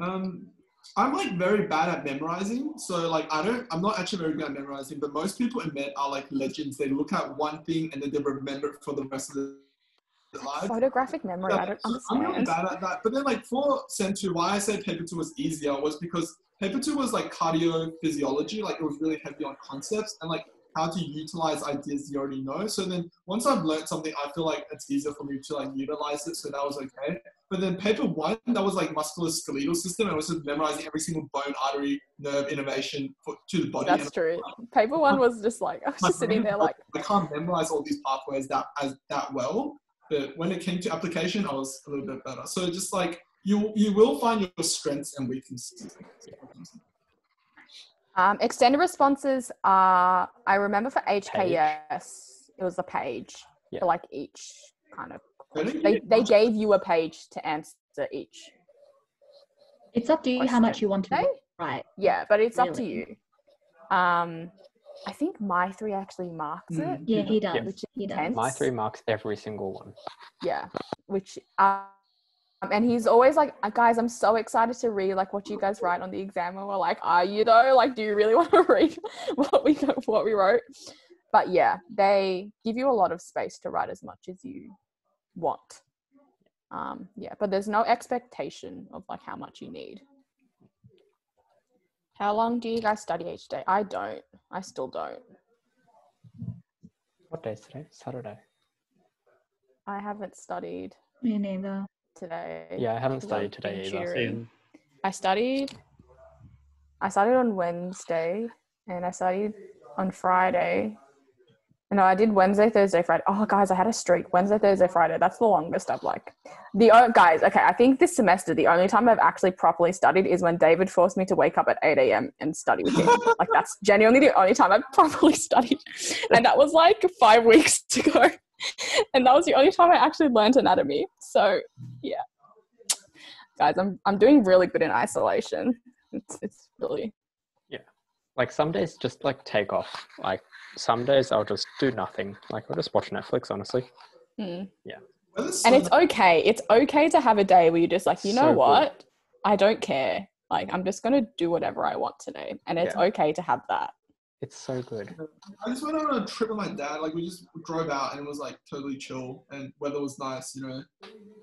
Um, I'm like very bad at memorizing, so like I don't. I'm not actually very good at memorizing. But most people in med are like legends. They look at one thing and then they remember it for the rest of their life. Photographic memory, I Yeah, don't so I'm really bad at that. But then like for Sem 2, why I said paper 2 was easier was because paper 2 was like cardio physiology, like it was really heavy on concepts and like how to utilize ideas you already know. So then once I've learned something, I feel like it's easier for me to like utilize it. So that was okay. But then paper one, that was like musculoskeletal system. I was just memorizing every single bone, artery, nerve, innervation for, to the body. That's true. Paper one was just like I was just sitting there like I can't memorize all these pathways that as that well. But when it came to application, I was a little bit better. So just like you, you will find your strengths and weaknesses. Um, extended responses are I remember for HKS it was a page Yeah. for like each kind of They they you they much- gave you a page to answer each. It's up to you how much you want to They? Right. Yeah, but it's up to you. Um, I think my three actually marks it. Mm. Yeah, he does. Yeah. Which He does. My three marks every single one. Yeah, which um, and he's always like, "Uh, guys, I'm so excited to read like what you guys write on the exam. And we're like, are you though? Like, do you really want to read what we what we wrote? But yeah, they give you a lot of space to write as much as you want. Um, yeah, but there's no expectation of like how much you need. How long do you guys study each day? I don't. I still don't. What day is today? Saturday. I haven't studied Me neither. Today. Yeah, I haven't studied today either. Same. I studied. I studied on Wednesday, and I studied on Friday. No, I did Wednesday, Thursday, Friday. Oh, guys, I had a streak. Wednesday, Thursday, Friday. That's the longest I've like. The oh, guys, okay. I think this semester the only time I've actually properly studied is when David forced me to wake up at eight a.m. and study with him. like that's genuinely the only time I've properly studied, and that was like five weeks ago. and that was the only time I actually learned anatomy. So, yeah guys i'm i'm doing really good in isolation it's it's really yeah. Like some days just like take off. Like some days I'll just do nothing. Like I'll just watch Netflix, honestly. mm. It's and it's okay it's okay to have a day where you're just like you know So good. what i don't care like i'm just gonna do whatever i want today and it's Yeah. okay to have that It's so good. I just went on a trip with my dad. Like we just drove out and it was like totally chill and weather was nice, you know.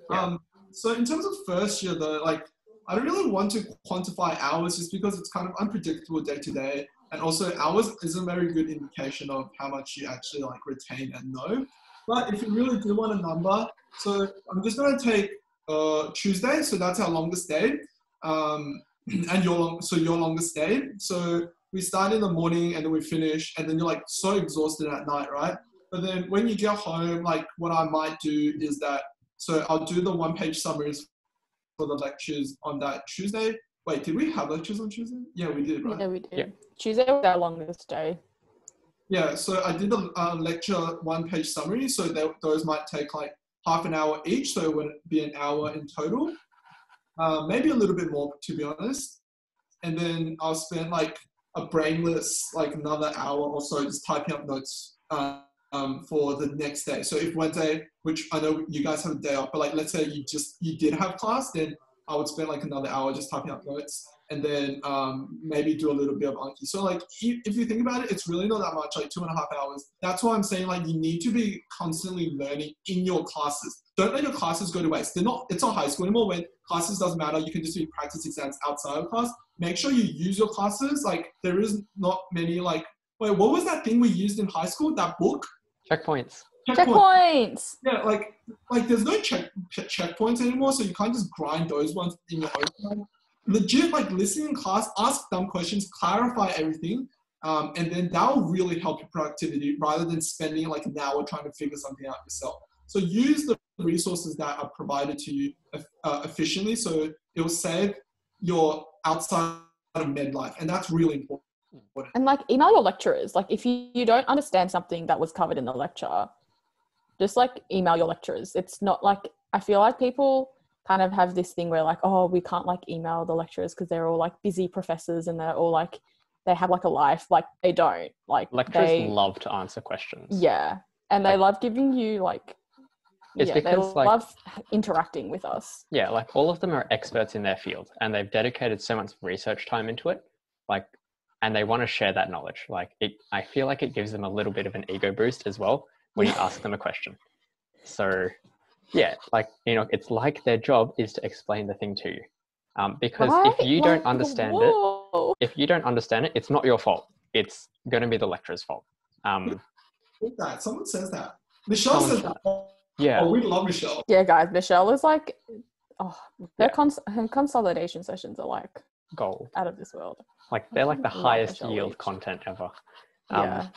Yeah. Um, so in terms of first year though, like I don't really want to quantify hours just because it's kind of unpredictable day to day. And also hours is a very good indication of how much you actually like retain and know. But if you really do want a number, so I'm just gonna take uh, Tuesday, so that's our longest day. Um, and your long, so your longest day. So we start in the morning and then we finish, and then you're like so exhausted at night, right? But then when you get home, like what I might do is that so I'll do the one page summaries for the lectures on that Tuesday. Wait, did we have lectures on Tuesday? Yeah, we did, right? yeah we did Yeah. tuesday was our longest day Yeah, so I did a uh, lecture one page summary. So tho- those might take like half an hour each. So it would be an hour in total. Uh, maybe a little bit more, to be honest. And then I'll spend like a brainless, like another hour or so just typing up notes uh, um, for the next day. So if Wednesday, which I know you guys have a day off, but like let's say you just, you did have class, then I would spend like another hour just typing up notes and then um, maybe do a little bit of Anki. So like if if you think about it, it's really not that much, like two and a half hours. That's why I'm saying like you need to be constantly learning in your classes. Don't let your classes go to waste. They're not. It's not high school anymore. When classes doesn't matter, you can just do practice exams outside of class. Make sure you use your classes. Like there is not many like. Wait, what was that thing we used in high school? That book. Checkpoints. checkpoints Yeah, like like there's no check check checkpoints anymore, so you can't just grind those ones in your own time. Legit, like listen in class, ask dumb questions, clarify everything, um, and then that will really help your productivity rather than spending like an hour trying to figure something out yourself. So use the resources that are provided to you uh, efficiently, so it will save your outside of med life, and that's really important. and like email your lecturers. Like if you, you don't understand something that was covered in the lecture just like email your lecturers. It's not like i feel like people kind of have this thing where like oh we can't like email the lecturers because they're all like busy professors and they're all like they have like a life. Like they don't. Like Lecturers they love to answer questions. yeah. And they Like- love giving you like It's yeah, they like- love interacting with us Yeah, like all of them are experts in their field and they've dedicated so much research time into it. Like, and they want to share that knowledge. Like, it, I feel like it gives them a little bit of an ego boost as well when you ask them a question. So, yeah, like, you know, it's like their job is to explain the thing to you. Um, because if Right? you don't Like, understand it, if you don't understand it, it's not your fault. It's going to be the lecturer's fault. Um, Look that. Someone says that. Michelle says said that. Yeah, Oh, we love Michelle. yeah guys michelle is like oh, their Yeah. cons- her consolidation sessions are like Gold. out of this world. Like they're like the highest Michelle yield Leach. content ever. Um, yeah,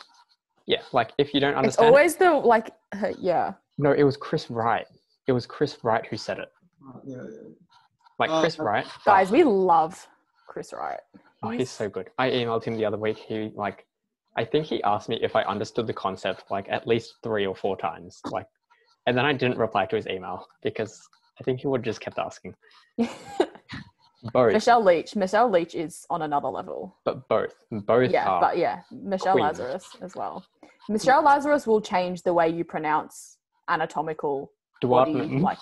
yeah. Like if you don't it's understand, it- always the like her, yeah. no, it was Chris Wright. It was Chris Wright who said it. Uh, yeah, yeah. Like Uh, Chris Wright. Guys, oh, we love Chris Wright. oh, he's so good. I emailed him the other week. He like, I think he asked me if I understood the concept like at least three or four times. Like, and then I didn't reply to his email because I think he would have just kept asking. Both, Michelle Leach. Michelle Leach is on another level. but both, both Yeah, are. but yeah, Michelle queen. Lazarus as well. Michelle Lazarus will change the way you pronounce anatomical body, Duodenum. like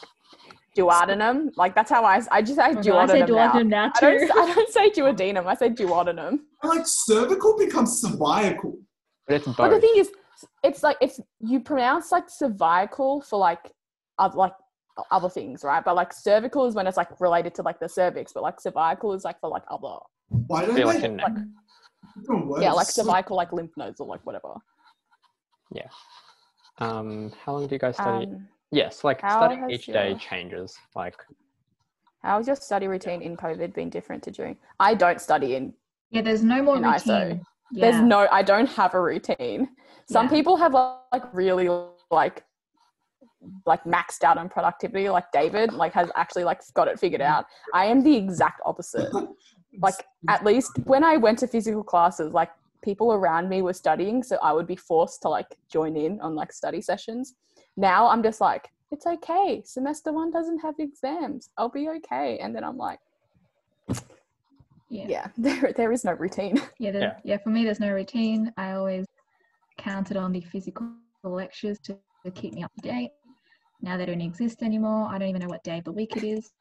duodenum. Like that's how I I just say Oh, no, I duodenum say now. duodenum now I don't, too. I don't say duodenum. I say duodenum. Like cervical becomes cervical. but it's But the thing is, it's like it's you pronounce like cervical for like other like other things, right? But like cervical is when it's like related to like the cervix, but like cervical is like for like other Why don't feel they like in neck. different yeah, like cervical like lymph nodes or like whatever. Yeah. Um, how long do you guys study? Um, yes, like how studying has each day your- changes. Like, how's your study routine in COVID been different to during? I don't study in Yeah, there's no more routine. ISO. Yeah. There's no, I don't have a routine. Some Yeah. people have like really like like maxed out on productivity. Like David, like has actually like got it figured out. I am the exact opposite. Like at least when I went to physical classes, like people around me were studying, so I would be forced to like join in on like study sessions. Now I'm just like, it's okay. Semester one doesn't have exams. I'll be okay. And then I'm like, yeah. yeah, there there is no routine. Yeah, there, Yeah. yeah. For me, there's no routine. I always counted on the physical lectures to, to keep me up to date. Now they don't exist anymore. I don't even know what day of the week it is.